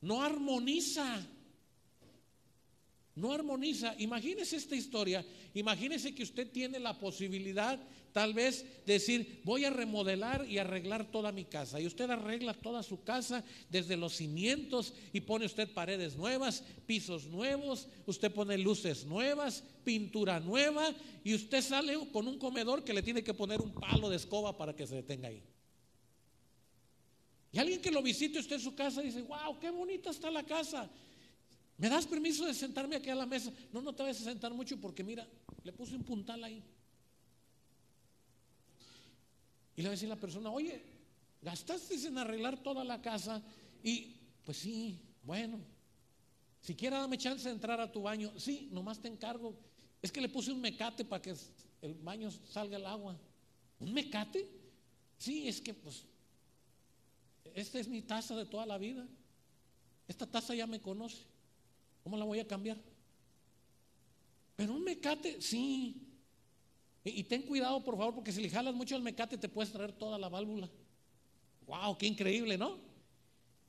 No armoniza. No armoniza. Imagínese esta historia. Imagínese que usted tiene la posibilidad tal vez de decir, voy a remodelar y arreglar toda mi casa. Y usted arregla toda su casa desde los cimientos y pone usted paredes nuevas, pisos nuevos, usted pone luces nuevas, pintura nueva y usted sale con un comedor que le tiene que poner un palo de escoba para que se detenga ahí. Y alguien que lo visite usted en su casa dice, wow, qué bonita está la casa. ¿Me das permiso de sentarme aquí a la mesa? No, no te vayas a sentar mucho porque mira, le puse un puntal ahí. Y le va a decir la persona, oye, gastaste en arreglar toda la casa y pues sí, bueno, siquiera dame chance de entrar a tu baño. Sí, nomás te encargo. Es que le puse un mecate para que el baño salga el agua. ¿Un mecate? Sí, es que pues esta es mi taza de toda la vida. Esta taza ya me conoce. ¿Cómo la voy a cambiar? Pero un mecate, sí. Y, ten cuidado, por favor, porque si le jalas mucho el mecate te puedes traer toda la válvula. ¡Wow! ¡Qué increíble, ¿no?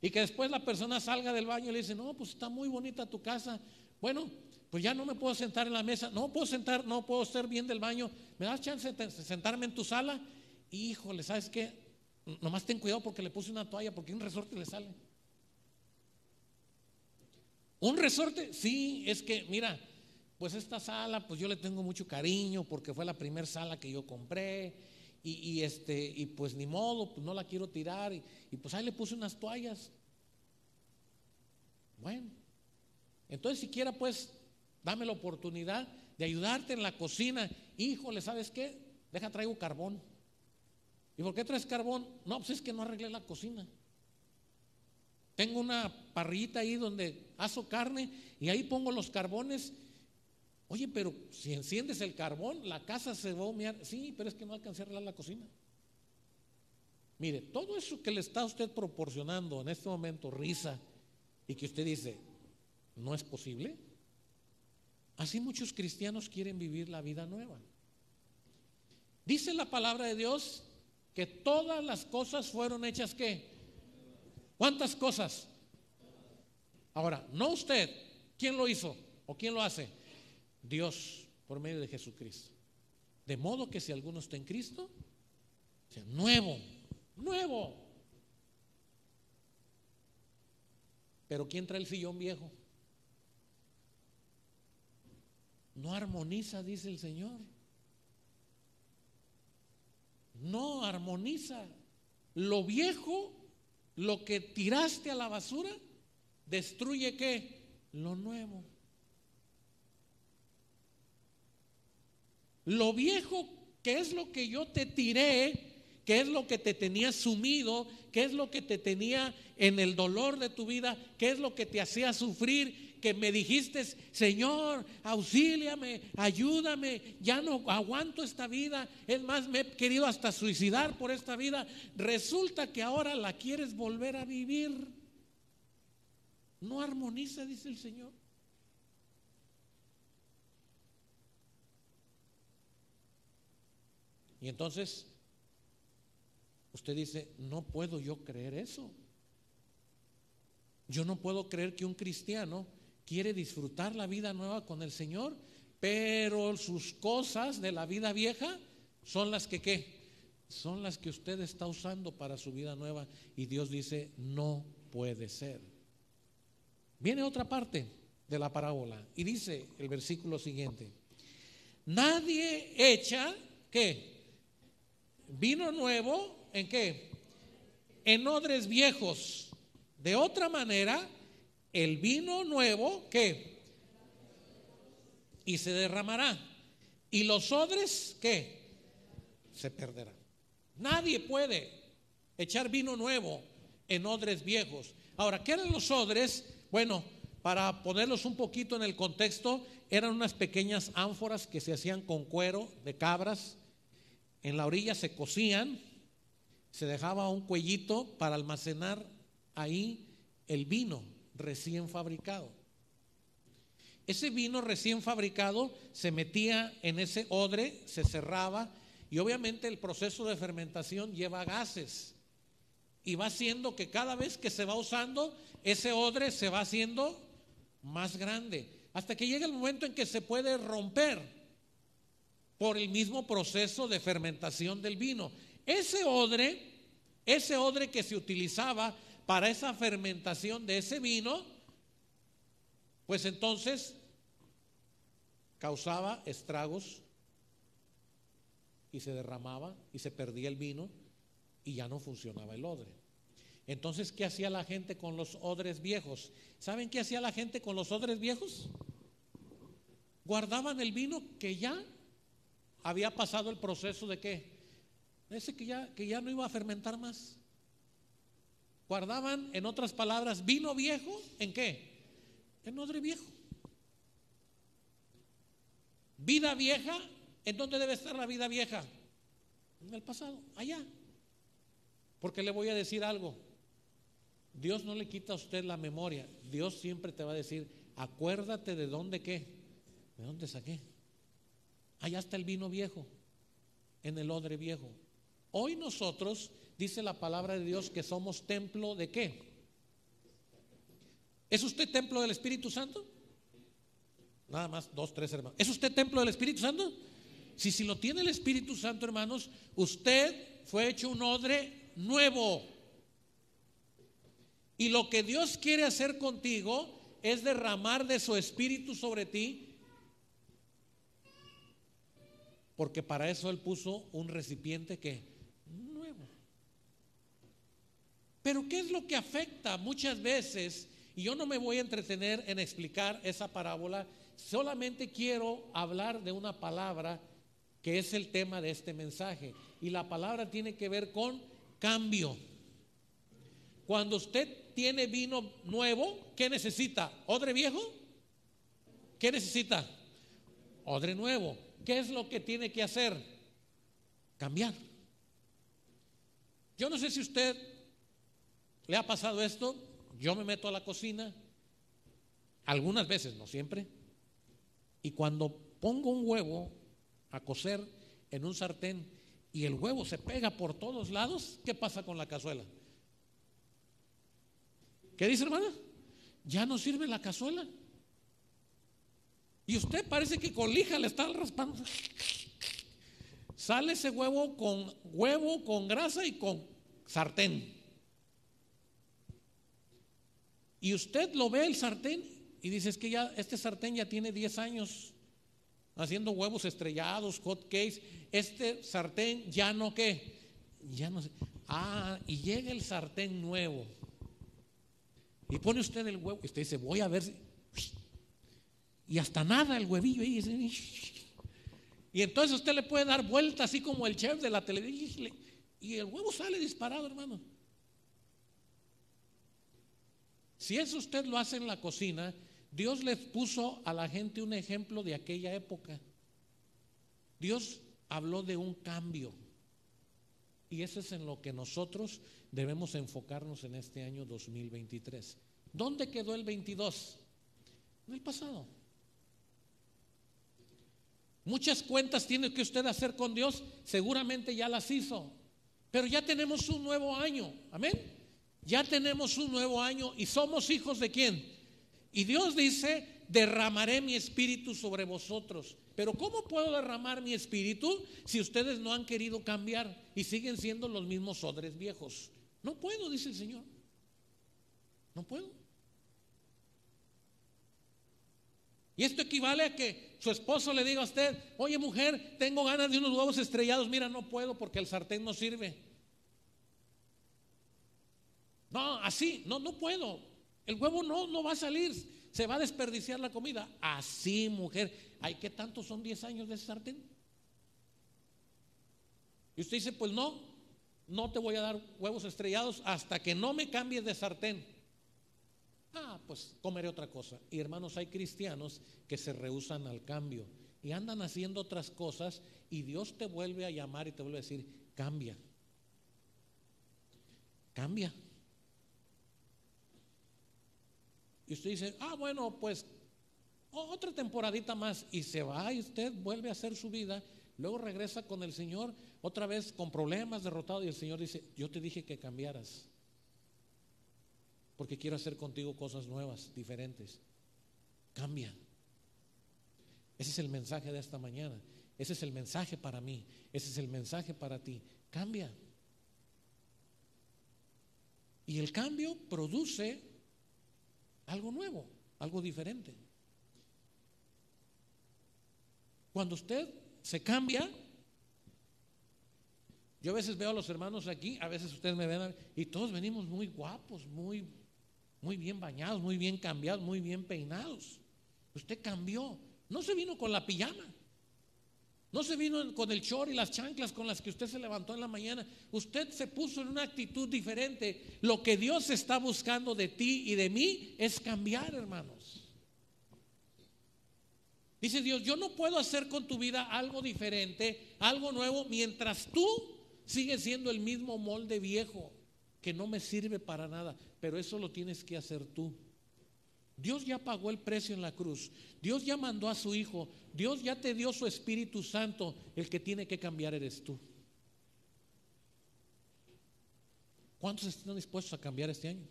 Y que después la persona salga del baño y le dice, no, pues está muy bonita tu casa. Bueno, pues ya no me puedo sentar en la mesa, no puedo sentar, no puedo estar bien del baño. ¿Me das chance de sentarme en tu sala? Híjole, ¿sabes qué? Nomás ten cuidado porque le puse una toalla, porque un resorte le sale. ¿Un resorte? Sí, es que, mira, pues esta sala, pues yo le tengo mucho cariño porque fue la primera sala que yo compré y, este, y pues ni modo, pues no la quiero tirar y, y pues ahí le puse unas toallas. Bueno, entonces siquiera pues dame la oportunidad de ayudarte en la cocina. Híjole, ¿sabes qué? Deja, traigo carbón. ¿Y por qué traes carbón? No, pues es que no arreglé la cocina. Tengo una parrillita ahí donde aso carne y ahí pongo los carbones. Oye, pero si enciendes el carbón, la casa se va a humear. Sí, pero es que no alcancé a arreglar la cocina. Mire, todo eso que le está usted proporcionando en este momento, risa, y que usted dice, no es posible. Así muchos cristianos quieren vivir la vida nueva. Dice la palabra de Dios que todas las cosas fueron hechas qué? ¿Cuántas cosas? Ahora, no usted, ¿quién lo hizo o quién lo hace? Dios por medio de Jesucristo. De modo que si alguno está en Cristo, sea nuevo, nuevo. Pero ¿quién trae el sillón viejo? No armoniza, dice el Señor. No armoniza. Lo viejo, lo que tiraste a la basura, destruye qué? Lo nuevo. Lo viejo, que es lo que yo te tiré, que es lo que te tenía sumido, qué es lo que te tenía en el dolor de tu vida, qué es lo que te hacía sufrir, que me dijiste, Señor, auxíliame, ayúdame, ya no aguanto esta vida, es más, me he querido hasta suicidar por esta vida, resulta que ahora la quieres volver a vivir. No armoniza, dice el Señor. Y entonces usted dice, no puedo yo creer eso. Yo no puedo creer que un cristiano quiere disfrutar la vida nueva con el Señor, pero sus cosas de la vida vieja son las que qué? Son las que usted está usando para su vida nueva y Dios dice, no puede ser. Viene otra parte de la parábola y dice el versículo siguiente, nadie echa, ¿qué? Vino nuevo, ¿en qué? En odres viejos. De otra manera, el vino nuevo, ¿qué? Y se derramará. Y los odres, ¿qué? Se perderán. Nadie puede echar vino nuevo en odres viejos. Ahora, ¿qué eran los odres? Bueno, para ponerlos un poquito en el contexto, eran unas pequeñas ánforas que se hacían con cuero de cabras. En la orilla se cocían, se dejaba un cuellito para almacenar ahí el vino recién fabricado. Ese vino recién fabricado se metía en ese odre, se cerraba y obviamente el proceso de fermentación lleva gases y va haciendo que cada vez que se va usando, ese odre se va haciendo más grande, hasta que llega el momento en que se puede romper por el mismo proceso de fermentación del vino. Ese odre, ese odre que se utilizaba para esa fermentación de ese vino, pues entonces causaba estragos y se derramaba y se perdía el vino y ya no funcionaba el odre. Entonces, ¿qué hacía la gente con los odres viejos? ¿Saben qué hacía la gente con los odres viejos? Guardaban el vino que ya había pasado el proceso de qué? Ese que ya, que ya no iba a fermentar más. Guardaban, en otras palabras, vino viejo, ¿en qué? En odre viejo. Vida vieja, ¿en dónde debe estar la vida vieja? En el pasado, allá. Porque le voy a decir algo. Dios no le quita a usted la memoria. Dios siempre te va a decir, acuérdate de dónde qué. ¿De dónde saqué? Allá está el vino viejo, en el odre viejo. Hoy nosotros dice la palabra de Dios que somos templo de qué? ¿Es usted templo del Espíritu Santo? Nada más, dos, tres hermanos. ¿Es usted templo del Espíritu Santo? Si, si lo tiene el Espíritu Santo, hermanos, usted fue hecho un odre nuevo. Y lo que Dios quiere hacer contigo es derramar de su Espíritu sobre ti. Porque para eso Él puso un recipiente que pero ¿qué es lo que afecta muchas veces? Y yo no me voy a entretener en explicar esa parábola, solamente quiero hablar de una palabra que es el tema de este mensaje. Y la palabra tiene que ver con cambio. Cuando usted tiene vino nuevo, ¿qué necesita? ¿Odre viejo? ¿Qué necesita? Odre nuevo. ¿Qué es lo que tiene que hacer? Cambiar. Yo no sé si usted le ha pasado esto, yo me meto a la cocina, algunas veces, no siempre, y cuando pongo un huevo a cocer en un sartén y el huevo se pega por todos lados, ¿qué pasa con la cazuela? ¿Qué dice hermana? Ya no sirve la cazuela. Y usted parece que con lija le está raspando. Sale ese huevo con huevo, con grasa y con sartén. Y usted lo ve el sartén y dice es que ya este sartén ya tiene 10 años haciendo huevos estrellados, hot cakes. Este sartén ya no qué, ya no sé. Ah, y llega el sartén nuevo. Y pone usted el huevo y usted dice, voy a ver si y hasta nada el huevillo. Y entonces usted le puede dar vuelta así como el chef de la televisión y el huevo sale disparado, hermano. Si eso usted lo hace en la cocina, Dios les puso a la gente un ejemplo de aquella época. Dios habló de un cambio. Y eso es en lo que nosotros debemos enfocarnos en este año 2023. ¿Dónde quedó el 22? En el pasado. Muchas cuentas tiene que usted hacer con Dios, seguramente ya las hizo, pero ya tenemos un nuevo año, amén. Ya tenemos un nuevo año y somos hijos de quién. Y Dios dice, derramaré mi espíritu sobre vosotros. Pero ¿cómo puedo derramar mi espíritu si ustedes no han querido cambiar y siguen siendo los mismos odres viejos? No puedo, dice el Señor. No puedo. Y esto equivale a que su esposo le diga a usted, oye mujer, tengo ganas de unos huevos estrellados, mira, no puedo porque el sartén no sirve. No, así, no, no puedo. El huevo no, no va a salir, se va a desperdiciar la comida. Así, mujer, ¿hay qué tanto son 10 años de sartén? Y usted dice, pues no, no te voy a dar huevos estrellados hasta que no me cambies de sartén. Ah, pues comeré otra cosa. Y hermanos, hay cristianos que se rehusan al cambio y andan haciendo otras cosas y Dios te vuelve a llamar y te vuelve a decir, cambia. Cambia. Y usted dice, ah, bueno, pues otra temporadita más y se va y usted vuelve a hacer su vida, luego regresa con el Señor otra vez con problemas, derrotado y el Señor dice, yo te dije que cambiaras porque quiero hacer contigo cosas nuevas, diferentes. Cambia. Ese es el mensaje de esta mañana. Ese es el mensaje para mí. Ese es el mensaje para ti. Cambia. Y el cambio produce algo nuevo, algo diferente. Cuando usted se cambia, yo a veces veo a los hermanos aquí, a veces ustedes me ven y todos venimos muy guapos, muy muy bien bañados, muy bien cambiados, muy bien peinados. Usted cambió. No se vino con la pijama. No se vino con el chor y las chanclas con las que usted se levantó en la mañana. Usted se puso en una actitud diferente. Lo que Dios está buscando de ti y de mí es cambiar, hermanos. Dice Dios, yo no puedo hacer con tu vida algo diferente, algo nuevo, mientras tú sigues siendo el mismo molde viejo que no me sirve para nada, pero eso lo tienes que hacer tú. Dios ya pagó el precio en la cruz. Dios ya mandó a su Hijo. Dios ya te dio su Espíritu Santo. El que tiene que cambiar eres tú. ¿Cuántos están dispuestos a cambiar este año?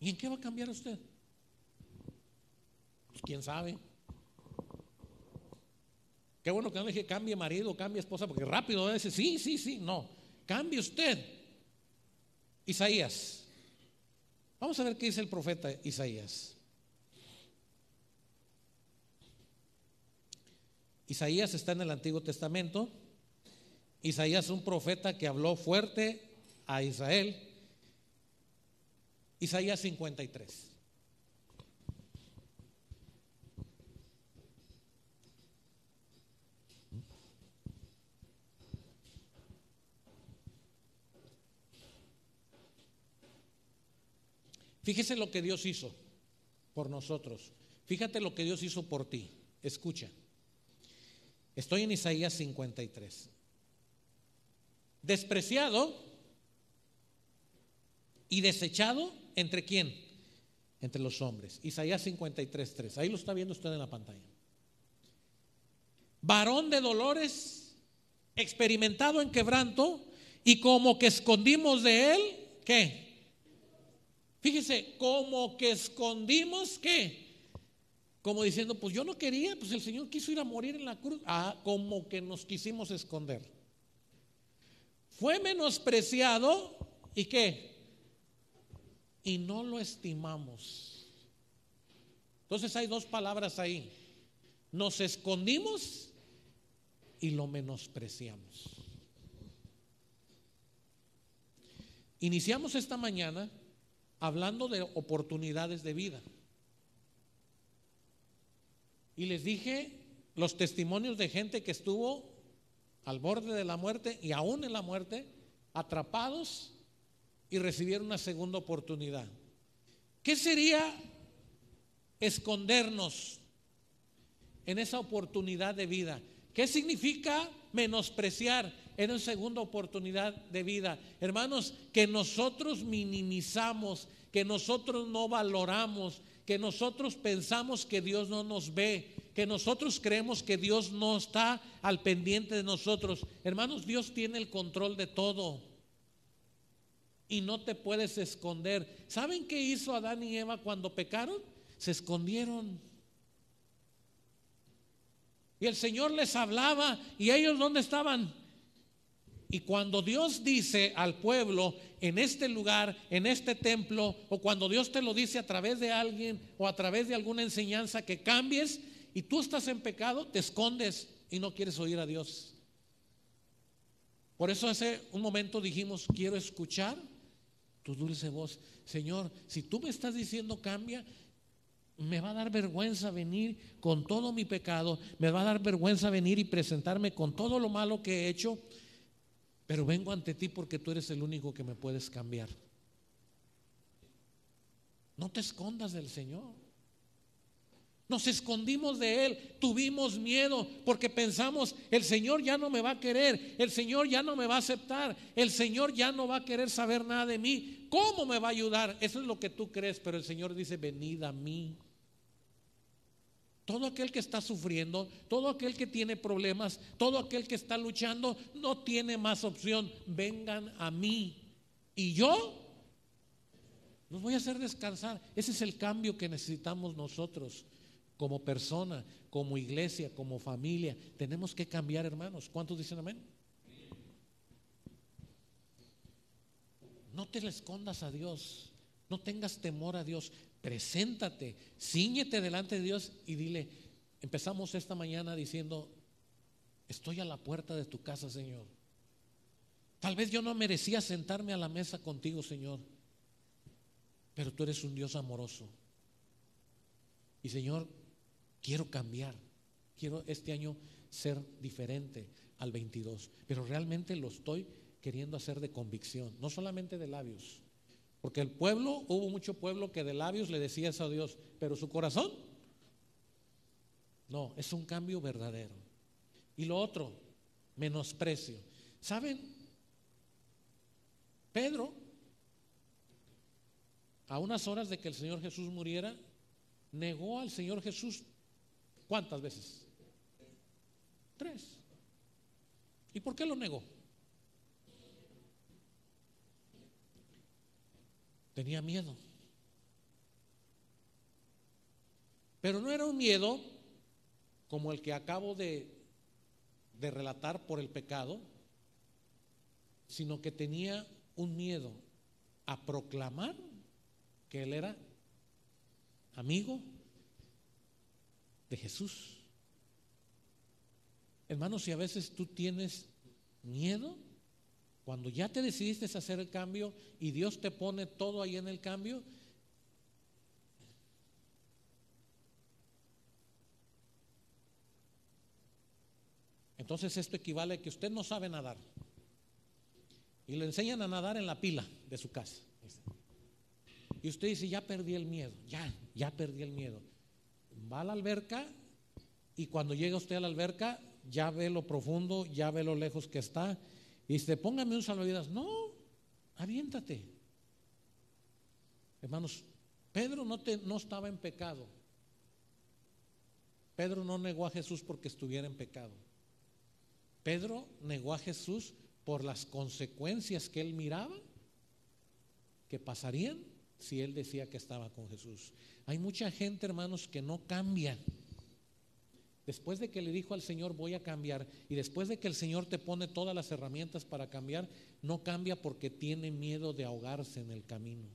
¿Y en qué va a cambiar usted? Pues quién sabe. Qué bueno que no le dije cambie marido, cambie esposa, porque rápido va a decir, sí, sí, sí, no. Cambie usted. Isaías. Vamos a ver qué dice el profeta Isaías. Isaías está en el Antiguo Testamento. Isaías es un profeta que habló fuerte a Israel. Isaías 53. Fíjese lo que Dios hizo por nosotros. Fíjate lo que Dios hizo por ti. Escucha. Estoy en Isaías 53. despreciado y desechado entre quién? Entre los hombres. Isaías 53, 3. Ahí lo está viendo usted en la pantalla. Varón de dolores, experimentado en quebranto, y como que escondimos de él, ¿qué? Fíjese, como que escondimos, ¿qué? Como diciendo, pues yo no quería, pues el Señor quiso ir a morir en la cruz. Ah, como que nos quisimos esconder. Fue menospreciado y qué? Y no lo estimamos. Entonces hay dos palabras ahí. Nos escondimos y lo menospreciamos. Iniciamos esta mañana hablando de oportunidades de vida. Y les dije los testimonios de gente que estuvo al borde de la muerte y aún en la muerte, atrapados y recibieron una segunda oportunidad. ¿Qué sería escondernos en esa oportunidad de vida? ¿Qué significa menospreciar en una segunda oportunidad de vida? Hermanos, que nosotros minimizamos, que nosotros no valoramos, que nosotros pensamos que Dios no nos ve, que nosotros creemos que Dios no está al pendiente de nosotros. Hermanos, Dios tiene el control de todo. Y no te puedes esconder. ¿Saben qué hizo Adán y Eva cuando pecaron? Se escondieron. Y el Señor les hablaba y ellos ¿dónde estaban? Y cuando Dios dice al pueblo en este lugar, en este templo, o cuando Dios te lo dice a través de alguien o a través de alguna enseñanza que cambies y tú estás en pecado, te escondes y no quieres oír a Dios. Por eso hace un momento dijimos, quiero escuchar tu dulce voz. Señor, si tú me estás diciendo cambia, me va a dar vergüenza venir con todo mi pecado, me va a dar vergüenza venir y presentarme con todo lo malo que he hecho pero vengo ante ti porque tú eres el único que me puedes cambiar. No te escondas del Señor. Nos escondimos de Él, tuvimos miedo porque pensamos, el Señor ya no me va a querer, el Señor ya no me va a aceptar, el Señor ya no va a querer saber nada de mí. ¿Cómo me va a ayudar? Eso es lo que tú crees, pero el Señor dice, venid a mí. Todo aquel que está sufriendo, todo aquel que tiene problemas, todo aquel que está luchando, no tiene más opción. Vengan a mí. Y yo los voy a hacer descansar. Ese es el cambio que necesitamos nosotros como persona, como iglesia, como familia. Tenemos que cambiar, hermanos. ¿Cuántos dicen amén? No te le escondas a Dios. No tengas temor a Dios preséntate, ciñete delante de Dios y dile, empezamos esta mañana diciendo, estoy a la puerta de tu casa, Señor. Tal vez yo no merecía sentarme a la mesa contigo, Señor, pero tú eres un Dios amoroso. Y Señor, quiero cambiar, quiero este año ser diferente al 22, pero realmente lo estoy queriendo hacer de convicción, no solamente de labios. Porque el pueblo, hubo mucho pueblo que de labios le decía eso a Dios, pero su corazón, no, es un cambio verdadero. Y lo otro, menosprecio. ¿Saben? Pedro, a unas horas de que el Señor Jesús muriera, negó al Señor Jesús ¿cuántas veces? Tres. ¿Y por qué lo negó? Tenía miedo. Pero no era un miedo como el que acabo de, de relatar por el pecado, sino que tenía un miedo a proclamar que él era amigo de Jesús. Hermanos, si a veces tú tienes miedo, cuando ya te decidiste hacer el cambio y Dios te pone todo ahí en el cambio, entonces esto equivale a que usted no sabe nadar y le enseñan a nadar en la pila de su casa. Y usted dice, ya perdí el miedo, ya, ya perdí el miedo. Va a la alberca y cuando llega usted a la alberca ya ve lo profundo, ya ve lo lejos que está Y dice, póngame un salvavidas. No, aviéntate. Hermanos, Pedro no, te, no estaba en pecado. Pedro no negó a Jesús porque estuviera en pecado. Pedro negó a Jesús por las consecuencias que él miraba que pasarían si él decía que estaba con Jesús. Hay mucha gente, hermanos, que no cambia. Después de que le dijo al Señor, voy a cambiar, y después de que el Señor te pone todas las herramientas para cambiar, no cambia porque tiene miedo de ahogarse en el camino.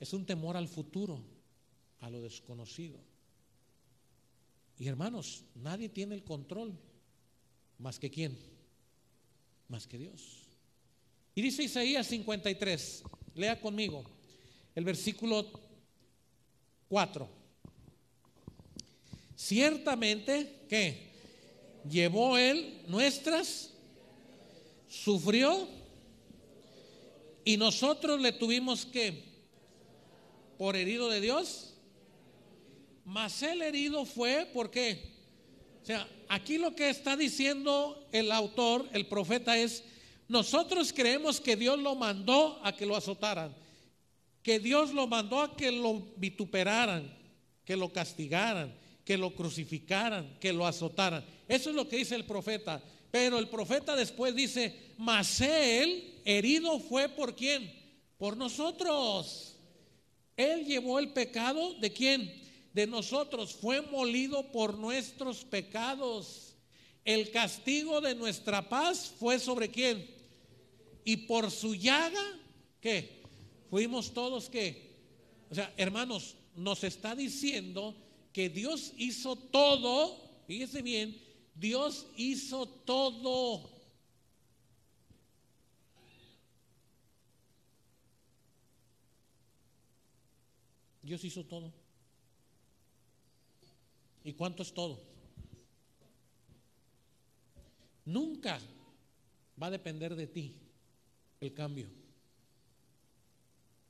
Es un temor al futuro, a lo desconocido. Y hermanos, nadie tiene el control más que quién, más que Dios. Y dice Isaías 53, lea conmigo el versículo 4. Ciertamente que llevó él nuestras, sufrió y nosotros le tuvimos que por herido de Dios. Mas el herido fue, ¿por qué? O sea, aquí lo que está diciendo el autor, el profeta, es, nosotros creemos que Dios lo mandó a que lo azotaran, que Dios lo mandó a que lo vituperaran, que lo castigaran, que lo crucificaran, que lo azotaran. Eso es lo que dice el profeta. Pero el profeta después dice, mas él herido fue por quién? Por nosotros. Él llevó el pecado de quién? De nosotros. Fue molido por nuestros pecados. El castigo de nuestra paz fue sobre quién? Y por su llaga, ¿qué? Fuimos todos qué? O sea, hermanos, nos está diciendo que Dios hizo todo, fíjese bien, Dios hizo todo Dios hizo todo. ¿Y cuánto es todo? Nunca va a depender de ti el cambio.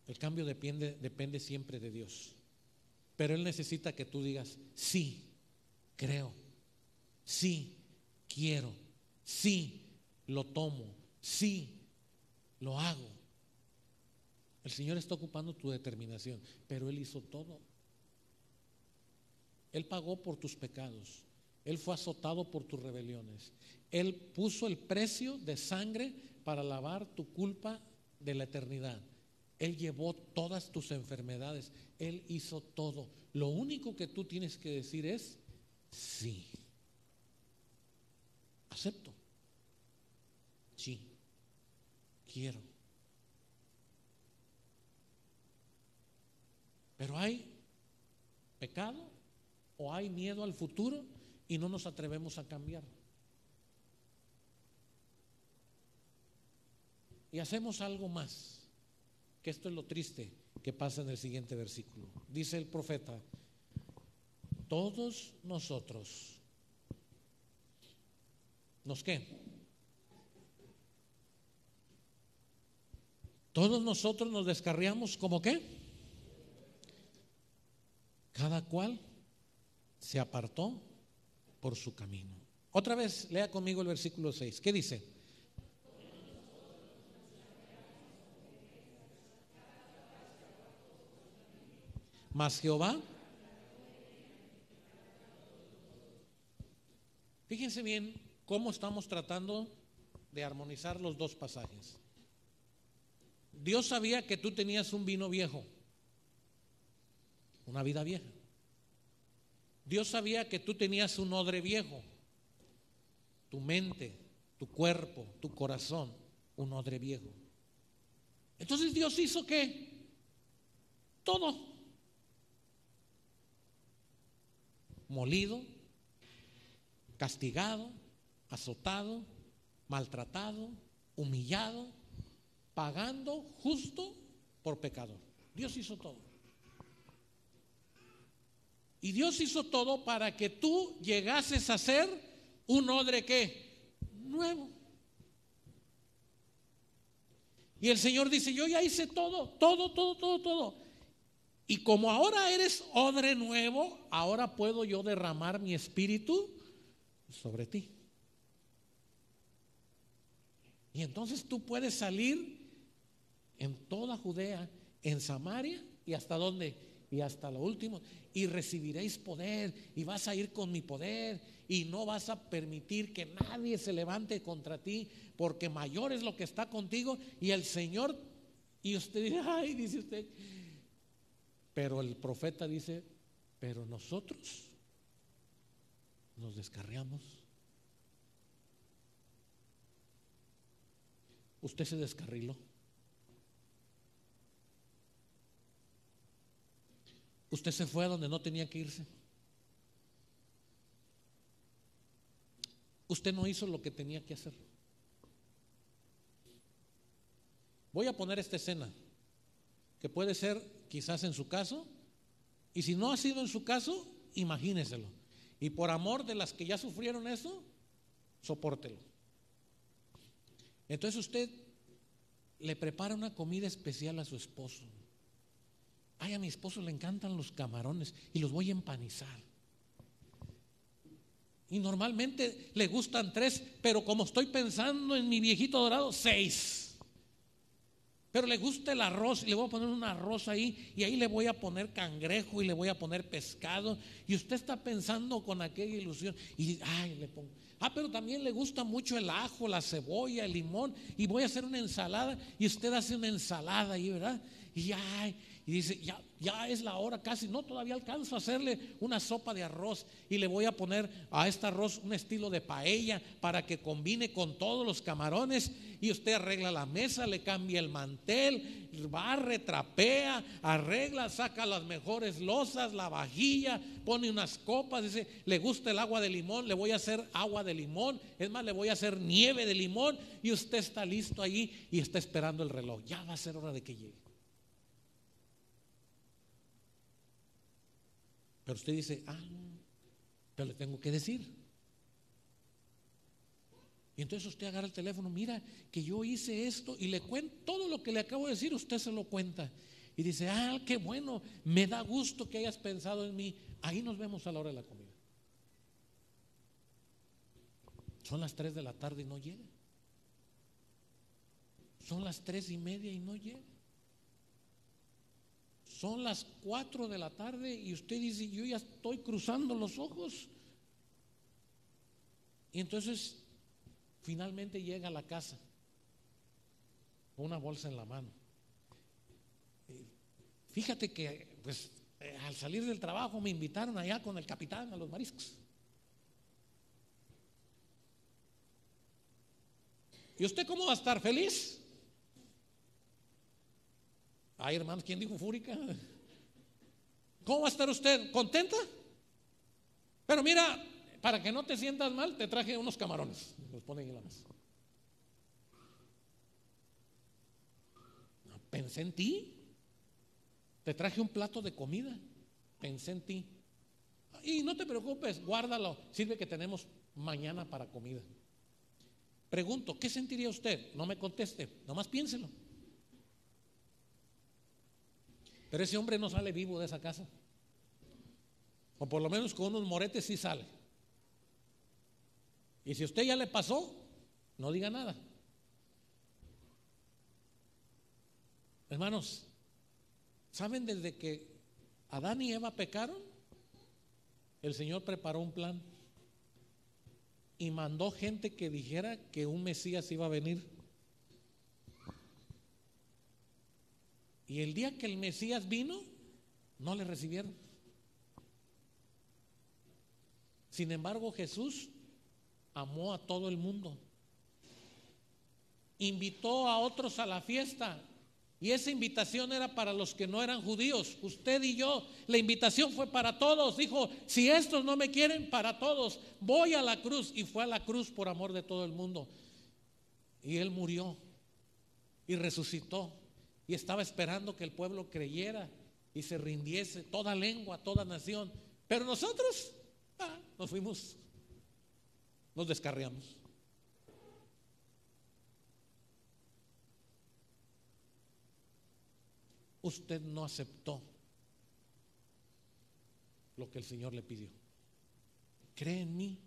El cambio depende, siempre de Dios. Pero Él necesita que tú digas, sí, creo, sí, quiero, sí, lo tomo, sí, lo hago. El Señor está ocupando tu determinación, pero Él hizo todo. Él pagó por tus pecados. Él fue azotado por tus rebeliones. Él puso el precio de sangre para lavar tu culpa de la eternidad. Él llevó todas tus enfermedades. Él hizo todo. Lo único que tú tienes que decir es, sí. Acepto. Sí. Quiero. Pero hay pecado o hay miedo al futuro y no nos atrevemos a cambiar. Y hacemos algo más, que esto es lo triste que pasa en el siguiente versículo. Dice el profeta, todos nosotros, ¿nos qué? Todos nosotros nos descarriamos como qué? Cada cual se apartó por su camino. Otra vez, lea conmigo el versículo 6. ¿Qué dice? Mas Jehová. Fíjense bien cómo estamos tratando de armonizar los dos pasajes. Dios sabía que tú tenías un vino viejo una vida vieja. Dios sabía que tú tenías un odre viejo, tu mente, tu cuerpo, tu corazón, un odre viejo. Entonces Dios hizo qué? Todo. Molido, castigado, azotado, maltratado, humillado, pagando justo por pecador. Dios hizo todo. Y Dios hizo todo para que tú llegases a ser un odre que nuevo. Y el Señor dice, yo ya hice todo, todo, todo, todo, todo. Y como ahora eres odre nuevo, ahora puedo yo derramar mi espíritu sobre ti. Y entonces tú puedes salir en toda Judea, en Samaria y hasta dónde? Y hasta lo último. Y recibiréis poder y vas a ir con mi poder y no vas a permitir que nadie se levante contra ti porque mayor es lo que está contigo y el Señor, y usted dice, ay, dice usted, pero el profeta dice, pero nosotros nos descarriamos. Usted se descarriló. Usted se fue a donde no tenía que irse. Usted no hizo lo que tenía que hacer. Voy a poner esta escena, que puede ser quizás en su caso, y si no ha sido en su caso, imagíneselo. Y por amor de las que ya sufrieron eso, sopórtelo. Entonces usted le prepara una comida especial a su esposo. Ay, a mi esposo le encantan los camarones y los voy a empanizar. Y normalmente le gustan tres, pero como estoy pensando en mi viejito dorado, seis. Pero le gusta el arroz y le voy a poner un arroz ahí y ahí le voy a poner cangrejo y le voy a poner pescado. Y usted está pensando con aquella ilusión y ay, le pongo. Ah, pero también le gusta mucho el ajo, la cebolla, el limón y voy a hacer una ensalada y usted hace una ensalada ahí, ¿verdad? Y ay, y dice, ya, ya es la hora casi, no, todavía alcanzo a hacerle una sopa de arroz y le voy a poner a este arroz un estilo de paella para que combine con todos los camarones y usted arregla la mesa, le cambia el mantel, barre, trapea, arregla, saca las mejores losas, la vajilla, pone unas copas, dice, le gusta el agua de limón, le voy a hacer agua de limón, es más, le voy a hacer nieve de limón y usted está listo allí y está esperando el reloj, ya va a ser hora de que llegue. Pero usted dice, ah, pero le tengo que decir. Y entonces usted agarra el teléfono, mira que yo hice esto y le cuento todo lo que le acabo de decir, usted se lo cuenta. Y dice, ah, qué bueno, me da gusto que hayas pensado en mí. Ahí nos vemos a la hora de la comida. Son las 3 de la tarde y no llega. Son las tres y media y no llega. Son las 4 de la tarde y usted dice, yo ya estoy cruzando los ojos. Y entonces finalmente llega a la casa con una bolsa en la mano. Fíjate que pues eh, al salir del trabajo me invitaron allá con el capitán a los mariscos. ¿Y usted cómo va a estar feliz? Ay, hermanos, ¿quién dijo fúrica? ¿Cómo va a estar usted? ¿Contenta? Pero mira, para que no te sientas mal, te traje unos camarones. Los ponen en la mesa. pensé en ti. Te traje un plato de comida. Pensé en ti. Y no te preocupes, guárdalo. Sirve que tenemos mañana para comida. Pregunto, ¿qué sentiría usted? No me conteste, nomás piénselo. Pero ese hombre no sale vivo de esa casa. O por lo menos con unos moretes sí sale. Y si usted ya le pasó, no diga nada. Hermanos, ¿saben desde que Adán y Eva pecaron? El Señor preparó un plan y mandó gente que dijera que un Mesías iba a venir. Y el día que el Mesías vino, no le recibieron. Sin embargo, Jesús amó a todo el mundo. Invitó a otros a la fiesta. Y esa invitación era para los que no eran judíos, usted y yo. La invitación fue para todos. Dijo, si estos no me quieren, para todos. Voy a la cruz. Y fue a la cruz por amor de todo el mundo. Y él murió y resucitó y estaba esperando que el pueblo creyera y se rindiese toda lengua, toda nación. Pero nosotros ah, nos fuimos, nos descarriamos. Usted no aceptó lo que el Señor le pidió. Cree en mí.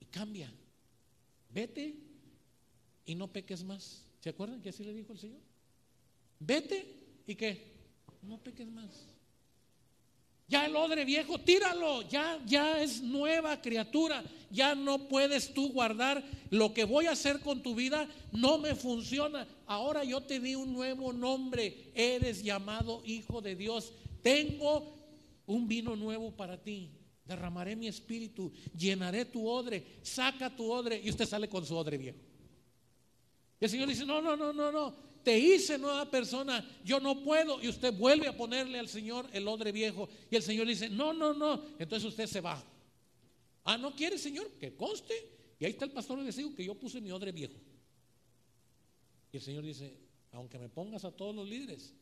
Y cambia. Vete y no peques más. ¿Se acuerdan que así le dijo el Señor? Vete y qué? No peques más. Ya el odre viejo, tíralo, ya, ya es nueva criatura, ya no puedes tú guardar lo que voy a hacer con tu vida, no me funciona. Ahora yo te di un nuevo nombre, eres llamado hijo de Dios. Tengo un vino nuevo para ti, derramaré mi espíritu, llenaré tu odre, saca tu odre y usted sale con su odre viejo. Y el Señor dice, no, no, no, no, no, te hice nueva persona, yo no puedo. Y usted vuelve a ponerle al Señor el odre viejo. Y el Señor dice, no, no, no. Entonces usted se va. Ah, ¿no quiere, Señor? Que conste. Y ahí está el pastor digo que yo puse mi odre viejo. Y el Señor dice, aunque me pongas a todos los líderes,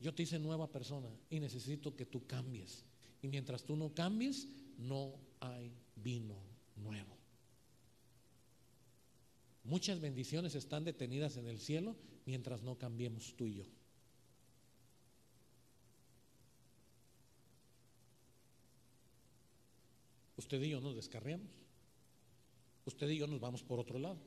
yo te hice nueva persona y necesito que tú cambies. Y mientras tú no cambies, no hay vino nuevo. Muchas bendiciones están detenidas en el cielo mientras no cambiemos tú y yo. Usted y yo nos descarriamos. Usted y yo nos vamos por otro lado.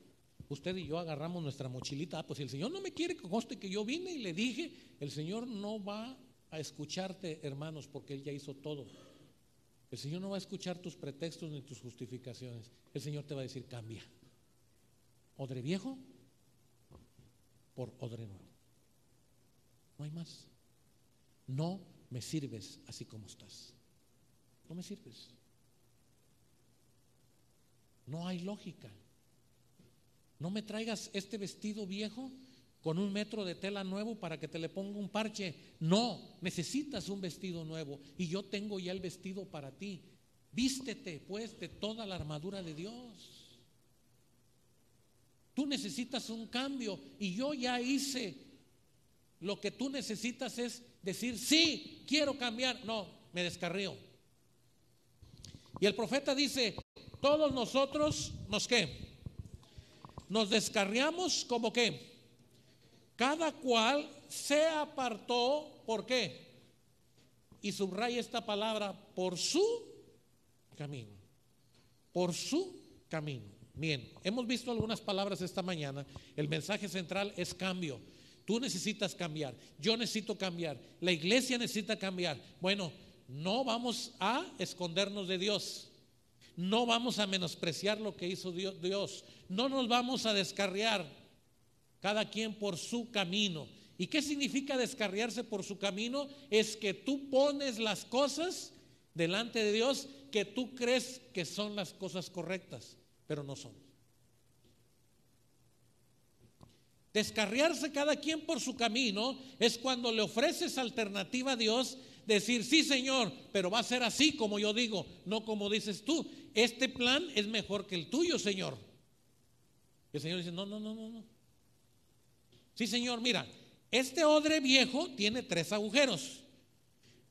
Usted y yo agarramos nuestra mochilita. Ah, pues el Señor no me quiere que conste que yo vine y le dije, el Señor no va a escucharte, hermanos, porque Él ya hizo todo. El Señor no va a escuchar tus pretextos ni tus justificaciones. El Señor te va a decir, cambia odre viejo por odre nuevo. No hay más. No me sirves así como estás. No me sirves. No hay lógica. No me traigas este vestido viejo con un metro de tela nuevo para que te le ponga un parche. No, necesitas un vestido nuevo y yo tengo ya el vestido para ti. Vístete pues de toda la armadura de Dios. Tú necesitas un cambio y yo ya hice. Lo que tú necesitas es decir, sí, quiero cambiar. No, me descarrío. Y el profeta dice, todos nosotros nos qué? Nos descarriamos como que cada cual se apartó, ¿por qué? Y subraya esta palabra, por su camino. Por su camino. Bien, hemos visto algunas palabras esta mañana. El mensaje central es cambio. Tú necesitas cambiar, yo necesito cambiar, la iglesia necesita cambiar. Bueno, no vamos a escondernos de Dios, no vamos a menospreciar lo que hizo Dios, no nos vamos a descarriar cada quien por su camino. ¿Y qué significa descarriarse por su camino? Es que tú pones las cosas delante de Dios que tú crees que son las cosas correctas pero no son. Descarriarse cada quien por su camino es cuando le ofreces alternativa a Dios, decir, sí Señor, pero va a ser así como yo digo, no como dices tú. Este plan es mejor que el tuyo, Señor. Y el Señor dice, no, no, no, no, no. Sí, Señor, mira, este odre viejo tiene tres agujeros.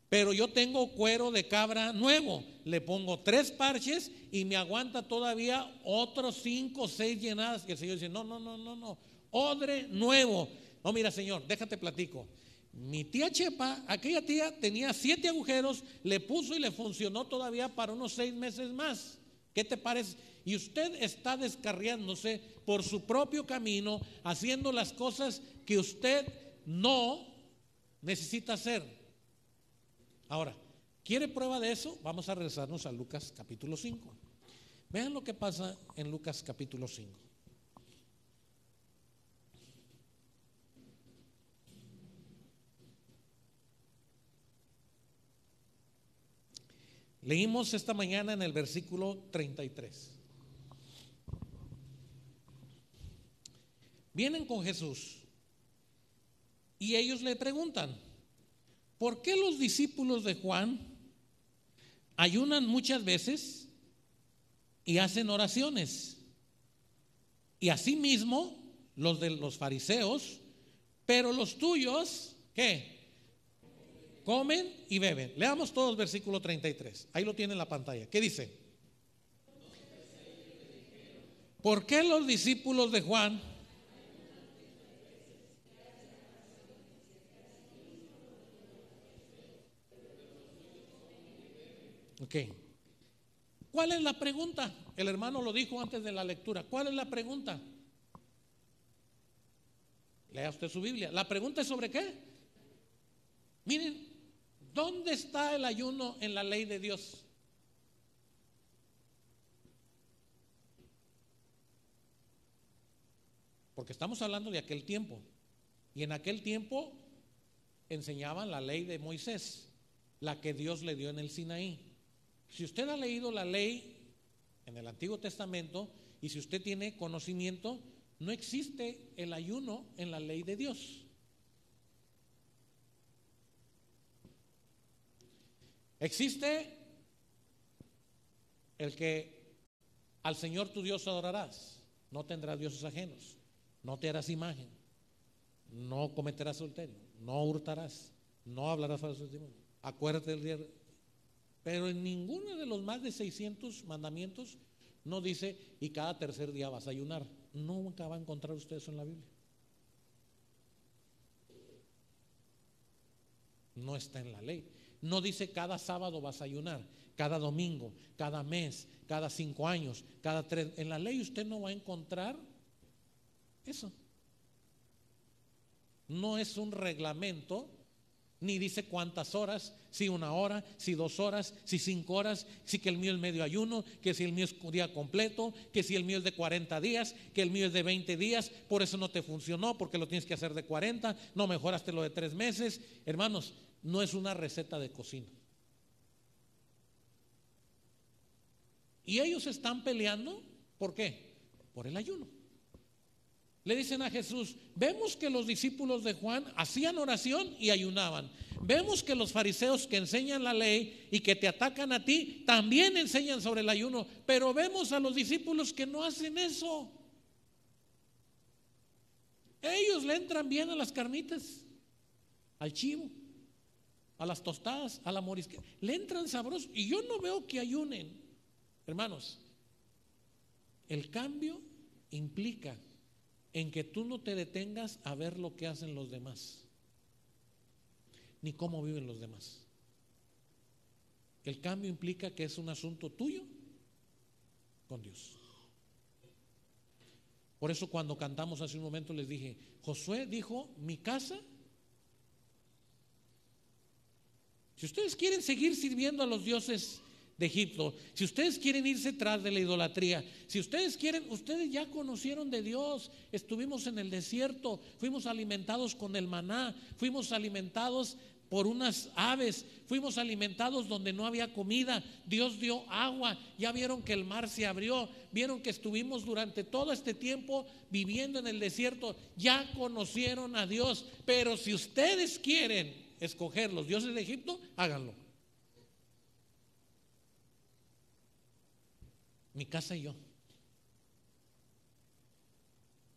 Pero yo tengo cuero de cabra nuevo. Le pongo tres parches y me aguanta todavía otros cinco o seis llenadas. Y el Señor dice, no, no, no, no, no. Odre nuevo. No, mira, Señor, déjate platico. Mi tía Chepa, aquella tía tenía siete agujeros, le puso y le funcionó todavía para unos seis meses más. ¿Qué te parece? Y usted está descarriándose por su propio camino, haciendo las cosas que usted no necesita hacer. Ahora, ¿quiere prueba de eso? Vamos a regresarnos a Lucas capítulo 5. Vean lo que pasa en Lucas capítulo 5. Leímos esta mañana en el versículo 33. Vienen con Jesús y ellos le preguntan, ¿Por qué los discípulos de Juan ayunan muchas veces y hacen oraciones? Y asimismo los de los fariseos, pero los tuyos, ¿qué? Comen y beben. Leamos todos versículo 33. Ahí lo tiene en la pantalla. ¿Qué dice? ¿Por qué los discípulos de Juan Ok. ¿Cuál es la pregunta? El hermano lo dijo antes de la lectura. ¿Cuál es la pregunta? Lea usted su Biblia. La pregunta es sobre qué. Miren, ¿dónde está el ayuno en la ley de Dios? Porque estamos hablando de aquel tiempo. Y en aquel tiempo enseñaban la ley de Moisés, la que Dios le dio en el Sinaí. Si usted ha leído la ley en el Antiguo Testamento y si usted tiene conocimiento, no existe el ayuno en la ley de Dios. Existe el que al Señor tu Dios adorarás, no tendrás dioses ajenos, no te harás imagen, no cometerás adulterio, no hurtarás, no hablarás falso testimonio. Acuérdate del día. Pero en ninguno de los más de 600 mandamientos no dice y cada tercer día vas a ayunar. Nunca va a encontrar usted eso en la Biblia. No está en la ley. No dice cada sábado vas a ayunar, cada domingo, cada mes, cada cinco años, cada tres. En la ley usted no va a encontrar eso. No es un reglamento, ni dice cuántas horas, si una hora, si dos horas, si cinco horas, si que el mío es medio ayuno, que si el mío es día completo, que si el mío es de 40 días, que el mío es de 20 días, por eso no te funcionó, porque lo tienes que hacer de 40, no mejoraste lo de tres meses. Hermanos, no es una receta de cocina. Y ellos están peleando, ¿por qué? Por el ayuno. Le dicen a Jesús, vemos que los discípulos de Juan hacían oración y ayunaban. Vemos que los fariseos que enseñan la ley y que te atacan a ti, también enseñan sobre el ayuno. Pero vemos a los discípulos que no hacen eso. Ellos le entran bien a las carnitas, al chivo, a las tostadas, a la morisca. Le entran sabrosos. Y yo no veo que ayunen. Hermanos, el cambio implica en que tú no te detengas a ver lo que hacen los demás, ni cómo viven los demás. El cambio implica que es un asunto tuyo con Dios. Por eso cuando cantamos hace un momento les dije, Josué dijo, mi casa, si ustedes quieren seguir sirviendo a los dioses de Egipto, si ustedes quieren irse tras de la idolatría, si ustedes quieren, ustedes ya conocieron de Dios, estuvimos en el desierto, fuimos alimentados con el maná, fuimos alimentados por unas aves, fuimos alimentados donde no había comida, Dios dio agua, ya vieron que el mar se abrió, vieron que estuvimos durante todo este tiempo viviendo en el desierto, ya conocieron a Dios, pero si ustedes quieren escoger los dioses de Egipto, háganlo. Mi casa y yo.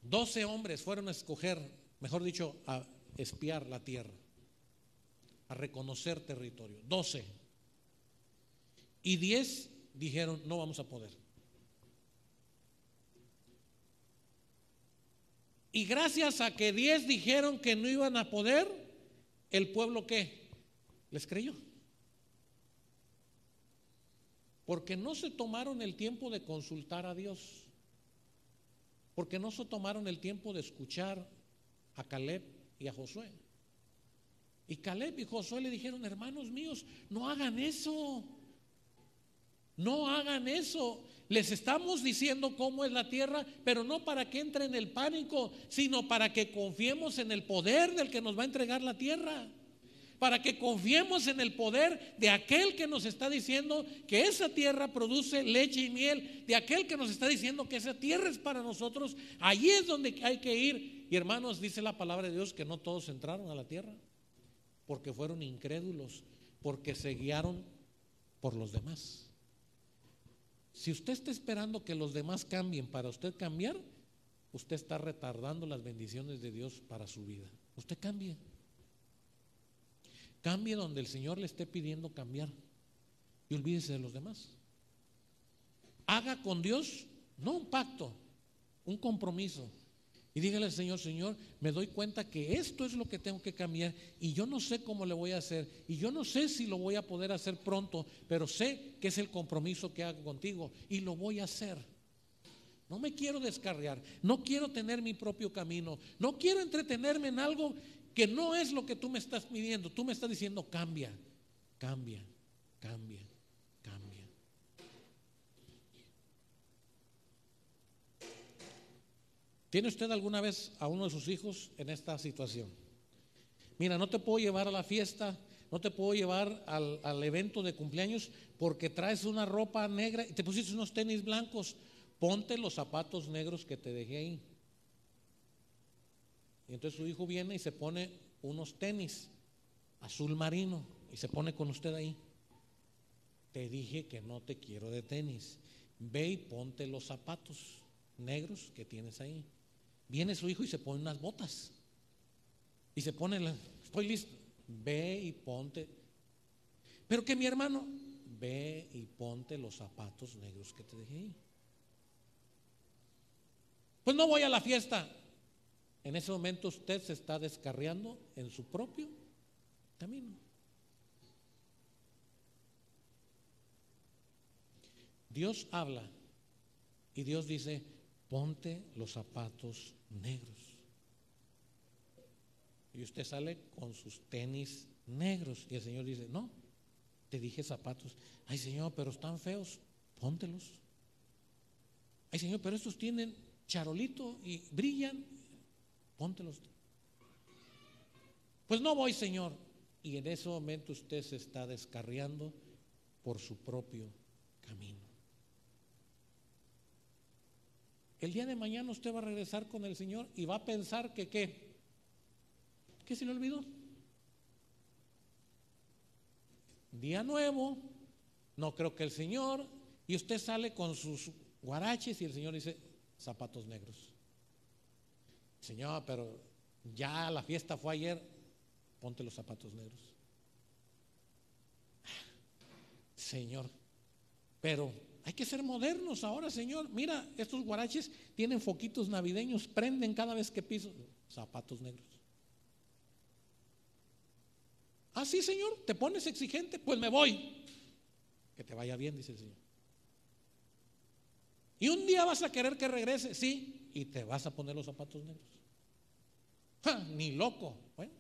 Doce hombres fueron a escoger, mejor dicho, a espiar la tierra, a reconocer territorio. Doce. Y diez dijeron, no vamos a poder. Y gracias a que diez dijeron que no iban a poder, el pueblo qué? Les creyó porque no se tomaron el tiempo de consultar a Dios, porque no se tomaron el tiempo de escuchar a Caleb y a Josué. Y Caleb y Josué le dijeron, hermanos míos, no hagan eso, no hagan eso. Les estamos diciendo cómo es la tierra, pero no para que entre en el pánico, sino para que confiemos en el poder del que nos va a entregar la tierra para que confiemos en el poder de aquel que nos está diciendo que esa tierra produce leche y miel, de aquel que nos está diciendo que esa tierra es para nosotros. Allí es donde hay que ir. Y hermanos, dice la palabra de Dios que no todos entraron a la tierra, porque fueron incrédulos, porque se guiaron por los demás. Si usted está esperando que los demás cambien para usted cambiar, usted está retardando las bendiciones de Dios para su vida. Usted cambie. Cambie donde el Señor le esté pidiendo cambiar y olvídese de los demás. Haga con Dios no un pacto, un compromiso. Y dígale al Señor, Señor, me doy cuenta que esto es lo que tengo que cambiar y yo no sé cómo le voy a hacer y yo no sé si lo voy a poder hacer pronto, pero sé que es el compromiso que hago contigo y lo voy a hacer. No me quiero descarriar, no quiero tener mi propio camino, no quiero entretenerme en algo que no es lo que tú me estás pidiendo. Tú me estás diciendo, cambia, cambia, cambia, cambia. ¿Tiene usted alguna vez a uno de sus hijos en esta situación? Mira, no te puedo llevar a la fiesta, no te puedo llevar al, al evento de cumpleaños porque traes una ropa negra y te pusiste unos tenis blancos. Ponte los zapatos negros que te dejé ahí. Y entonces su hijo viene y se pone unos tenis azul marino y se pone con usted ahí. Te dije que no te quiero de tenis. Ve y ponte los zapatos negros que tienes ahí. Viene su hijo y se pone unas botas. Y se pone, la, estoy listo. Ve y ponte. Pero que mi hermano, ve y ponte los zapatos negros que te dejé ahí. Pues no voy a la fiesta. En ese momento usted se está descarriando en su propio camino. Dios habla y Dios dice, ponte los zapatos negros. Y usted sale con sus tenis negros. Y el Señor dice, no, te dije zapatos. Ay Señor, pero están feos, póntelos. Ay Señor, pero estos tienen charolito y brillan póntelos. Pues no voy, Señor. Y en ese momento usted se está descarriando por su propio camino. El día de mañana usted va a regresar con el Señor y va a pensar que qué. ¿Qué se le olvidó? Día nuevo, no creo que el Señor, y usted sale con sus guaraches y el Señor dice zapatos negros. Señor, pero ya la fiesta fue ayer, ponte los zapatos negros. Señor, pero hay que ser modernos ahora, Señor. Mira, estos guaraches tienen foquitos navideños, prenden cada vez que piso zapatos negros. Ah, sí, Señor, te pones exigente, pues me voy. Que te vaya bien, dice el Señor. Y un día vas a querer que regrese, sí, y te vas a poner los zapatos negros. Ni loco. Bueno,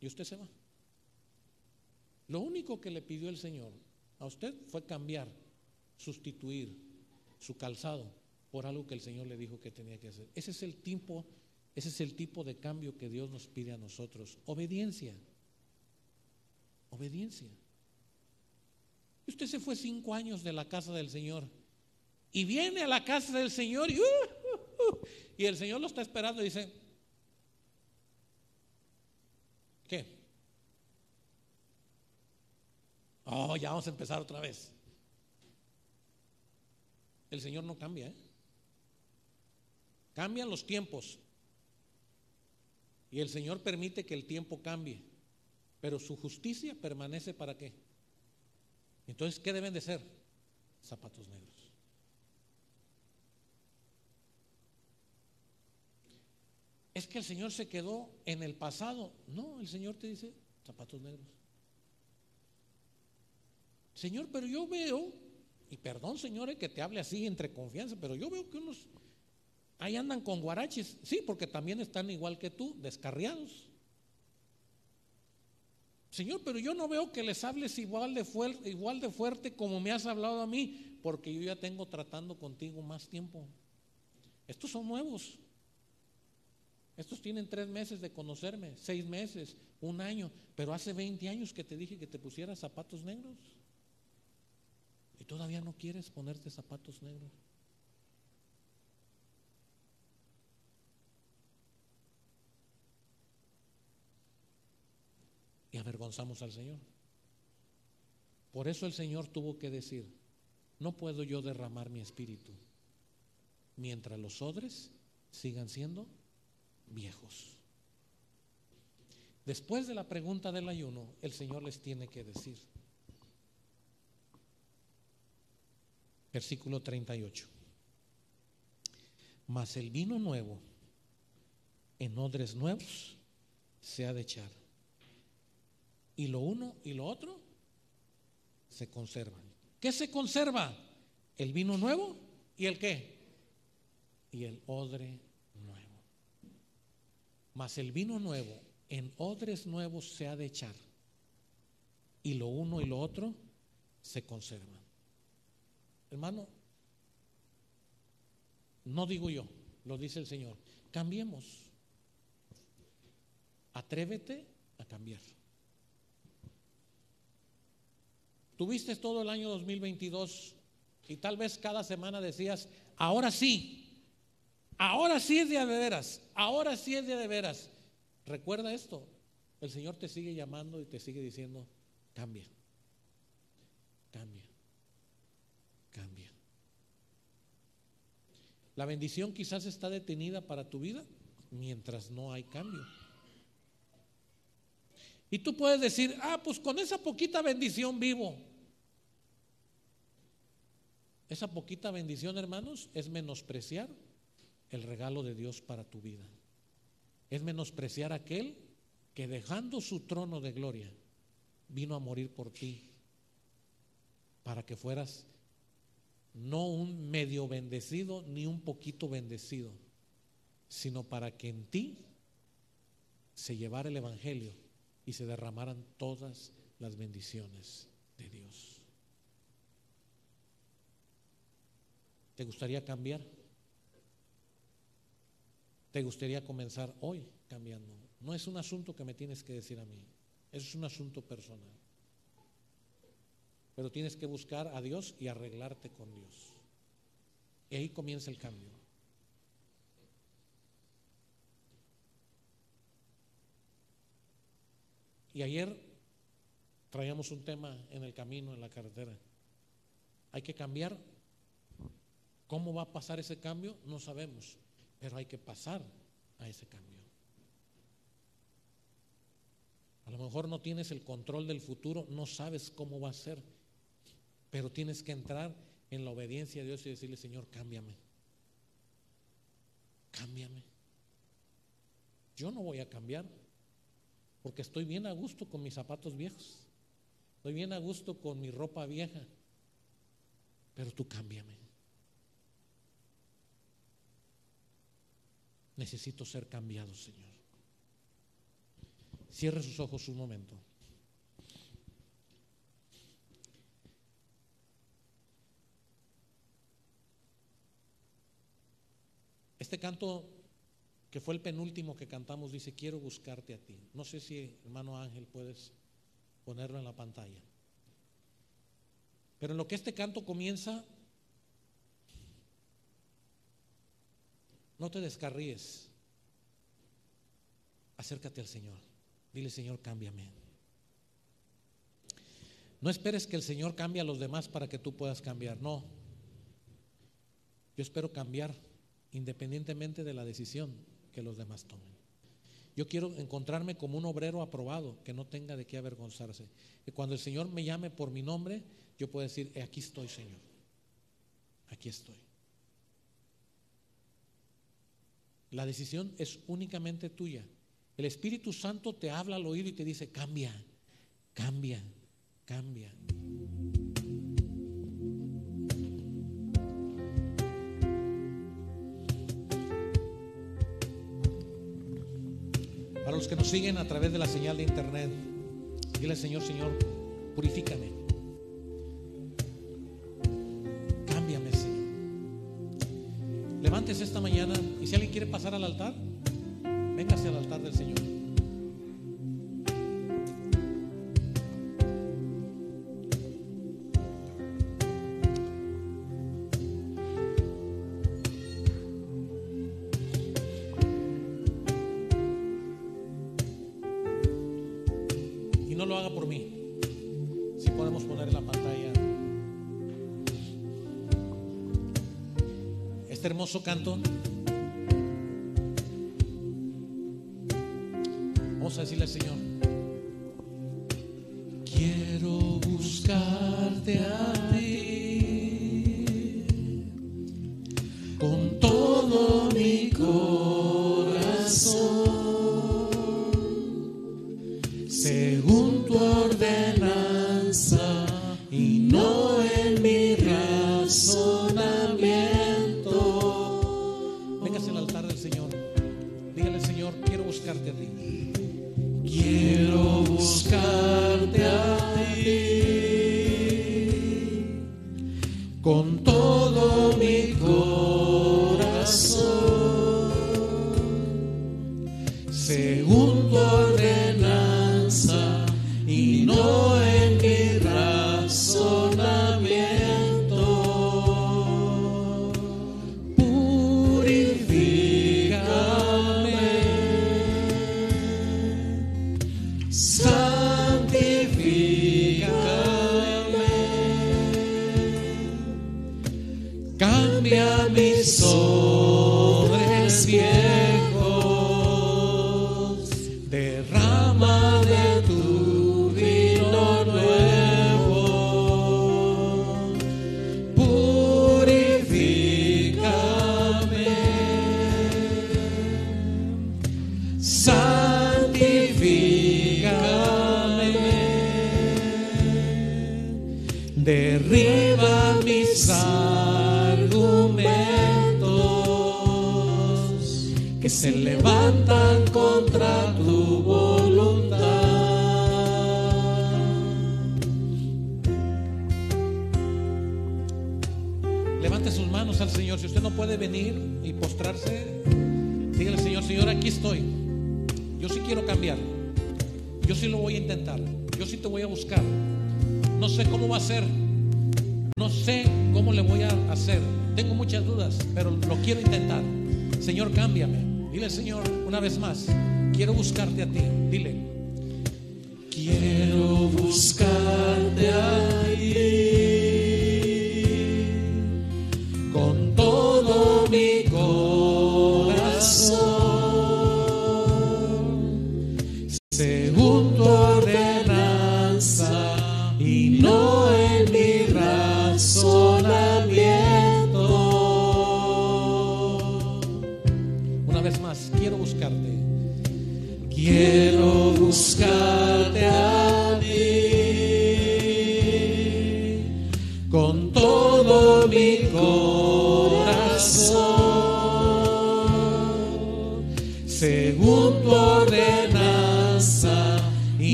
y usted se va. Lo único que le pidió el Señor a usted fue cambiar, sustituir su calzado por algo que el Señor le dijo que tenía que hacer. Ese es el tipo, ese es el tipo de cambio que Dios nos pide a nosotros. Obediencia. Obediencia. Y usted se fue cinco años de la casa del Señor y viene a la casa del Señor y, uh, uh, uh, y el Señor lo está esperando y dice, ¿qué? Oh, ya vamos a empezar otra vez. El Señor no cambia, ¿eh? Cambian los tiempos. Y el Señor permite que el tiempo cambie. Pero su justicia permanece para qué? Entonces, ¿qué deben de ser? Zapatos negros. Es que el Señor se quedó en el pasado. No, el Señor te dice zapatos negros. Señor, pero yo veo, y perdón, señores, que te hable así entre confianza, pero yo veo que unos ahí andan con guaraches. Sí, porque también están igual que tú, descarriados. Señor, pero yo no veo que les hables igual de, fuerte, igual de fuerte como me has hablado a mí, porque yo ya tengo tratando contigo más tiempo. Estos son nuevos. Estos tienen tres meses de conocerme, seis meses, un año, pero hace 20 años que te dije que te pusieras zapatos negros. Y todavía no quieres ponerte zapatos negros. Y avergonzamos al Señor. Por eso el Señor tuvo que decir, no puedo yo derramar mi espíritu mientras los odres sigan siendo viejos. Después de la pregunta del ayuno, el Señor les tiene que decir. Versículo 38. mas el vino nuevo en odres nuevos se ha de echar. Y lo uno y lo otro se conservan. ¿Qué se conserva? El vino nuevo y el qué? Y el odre. Mas el vino nuevo en odres nuevos se ha de echar. Y lo uno y lo otro se conservan. Hermano, no digo yo, lo dice el Señor. Cambiemos. Atrévete a cambiar. Tuviste todo el año 2022 y tal vez cada semana decías, ahora sí, ahora sí es día de veras, ahora sí es día de veras. Recuerda esto, el Señor te sigue llamando y te sigue diciendo, cambia, cambia, cambia. La bendición quizás está detenida para tu vida mientras no hay cambio. Y tú puedes decir, ah, pues con esa poquita bendición vivo. Esa poquita bendición, hermanos, es menospreciar el regalo de Dios para tu vida. Es menospreciar aquel que dejando su trono de gloria vino a morir por ti para que fueras no un medio bendecido ni un poquito bendecido, sino para que en ti se llevara el Evangelio y se derramaran todas las bendiciones de Dios. ¿Te gustaría cambiar? ¿Te gustaría comenzar hoy cambiando? No es un asunto que me tienes que decir a mí, es un asunto personal. Pero tienes que buscar a Dios y arreglarte con Dios. Y ahí comienza el cambio. Y ayer traíamos un tema en el camino, en la carretera. Hay que cambiar. ¿Cómo va a pasar ese cambio? No sabemos, pero hay que pasar a ese cambio. A lo mejor no tienes el control del futuro, no sabes cómo va a ser, pero tienes que entrar en la obediencia a Dios y decirle, Señor, cámbiame. Cámbiame. Yo no voy a cambiar porque estoy bien a gusto con mis zapatos viejos. Estoy bien a gusto con mi ropa vieja. Pero tú cámbiame. Necesito ser cambiado, Señor. Cierre sus ojos un momento. Este canto, que fue el penúltimo que cantamos, dice, quiero buscarte a ti. No sé si, hermano Ángel, puedes ponerlo en la pantalla. Pero en lo que este canto comienza, no te descarríes. Acércate al Señor. Dile, Señor, cámbiame. No esperes que el Señor cambie a los demás para que tú puedas cambiar. No. Yo espero cambiar independientemente de la decisión que los demás tomen. Yo quiero encontrarme como un obrero aprobado, que no tenga de qué avergonzarse. Que cuando el Señor me llame por mi nombre, yo puedo decir, aquí estoy, Señor. Aquí estoy. La decisión es únicamente tuya. El Espíritu Santo te habla al oído y te dice, cambia, cambia, cambia. Para los que nos siguen a través de la señal de internet, dile Señor, Señor, purifícame. Esta mañana y si alguien quiere pasar al altar, véngase al altar del Señor. Hermoso canto. Según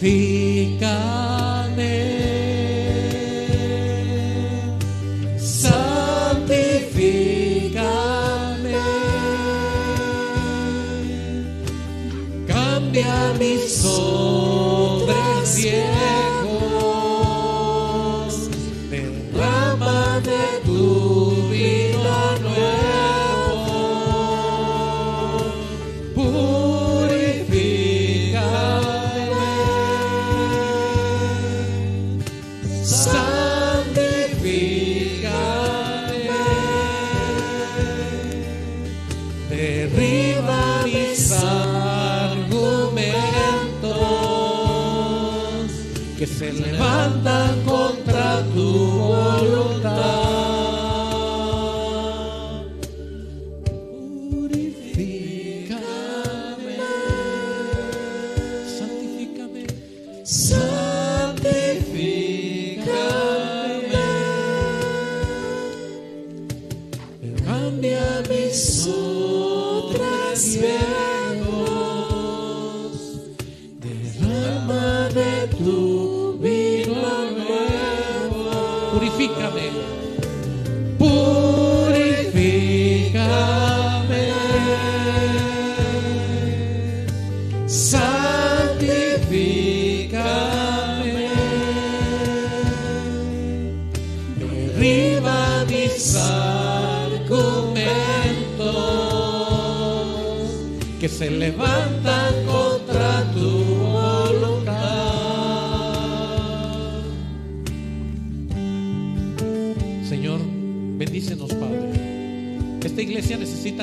Purifícame,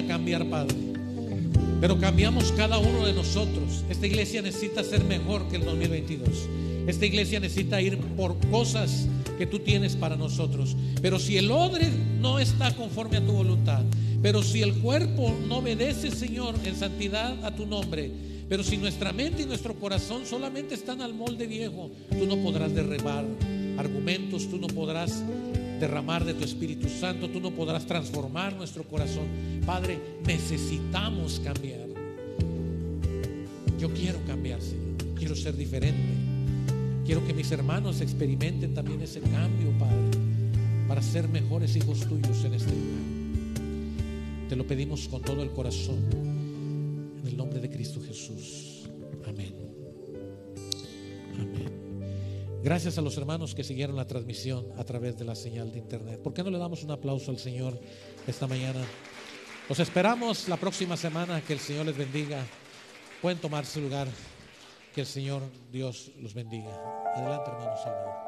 cambiar, Padre. Pero cambiamos cada uno de nosotros. Esta iglesia necesita ser mejor que el 2022. Esta iglesia necesita ir por cosas que tú tienes para nosotros. Pero si el odre no está conforme a tu voluntad, pero si el cuerpo no obedece, Señor, en santidad a tu nombre, pero si nuestra mente y nuestro corazón solamente están al molde viejo, tú no podrás derribar argumentos, tú no podrás derramar de tu Espíritu Santo, tú no podrás transformar nuestro corazón. Padre, necesitamos cambiar. Yo quiero cambiar, Señor. Quiero ser diferente. Quiero que mis hermanos experimenten también ese cambio, Padre, para ser mejores hijos tuyos en este lugar. Te lo pedimos con todo el corazón, en el nombre de Cristo Jesús. Gracias a los hermanos que siguieron la transmisión a través de la señal de internet. ¿Por qué no le damos un aplauso al Señor esta mañana? Los esperamos la próxima semana. Que el Señor les bendiga. Pueden tomar su lugar. Que el Señor Dios los bendiga. Adelante, hermanos.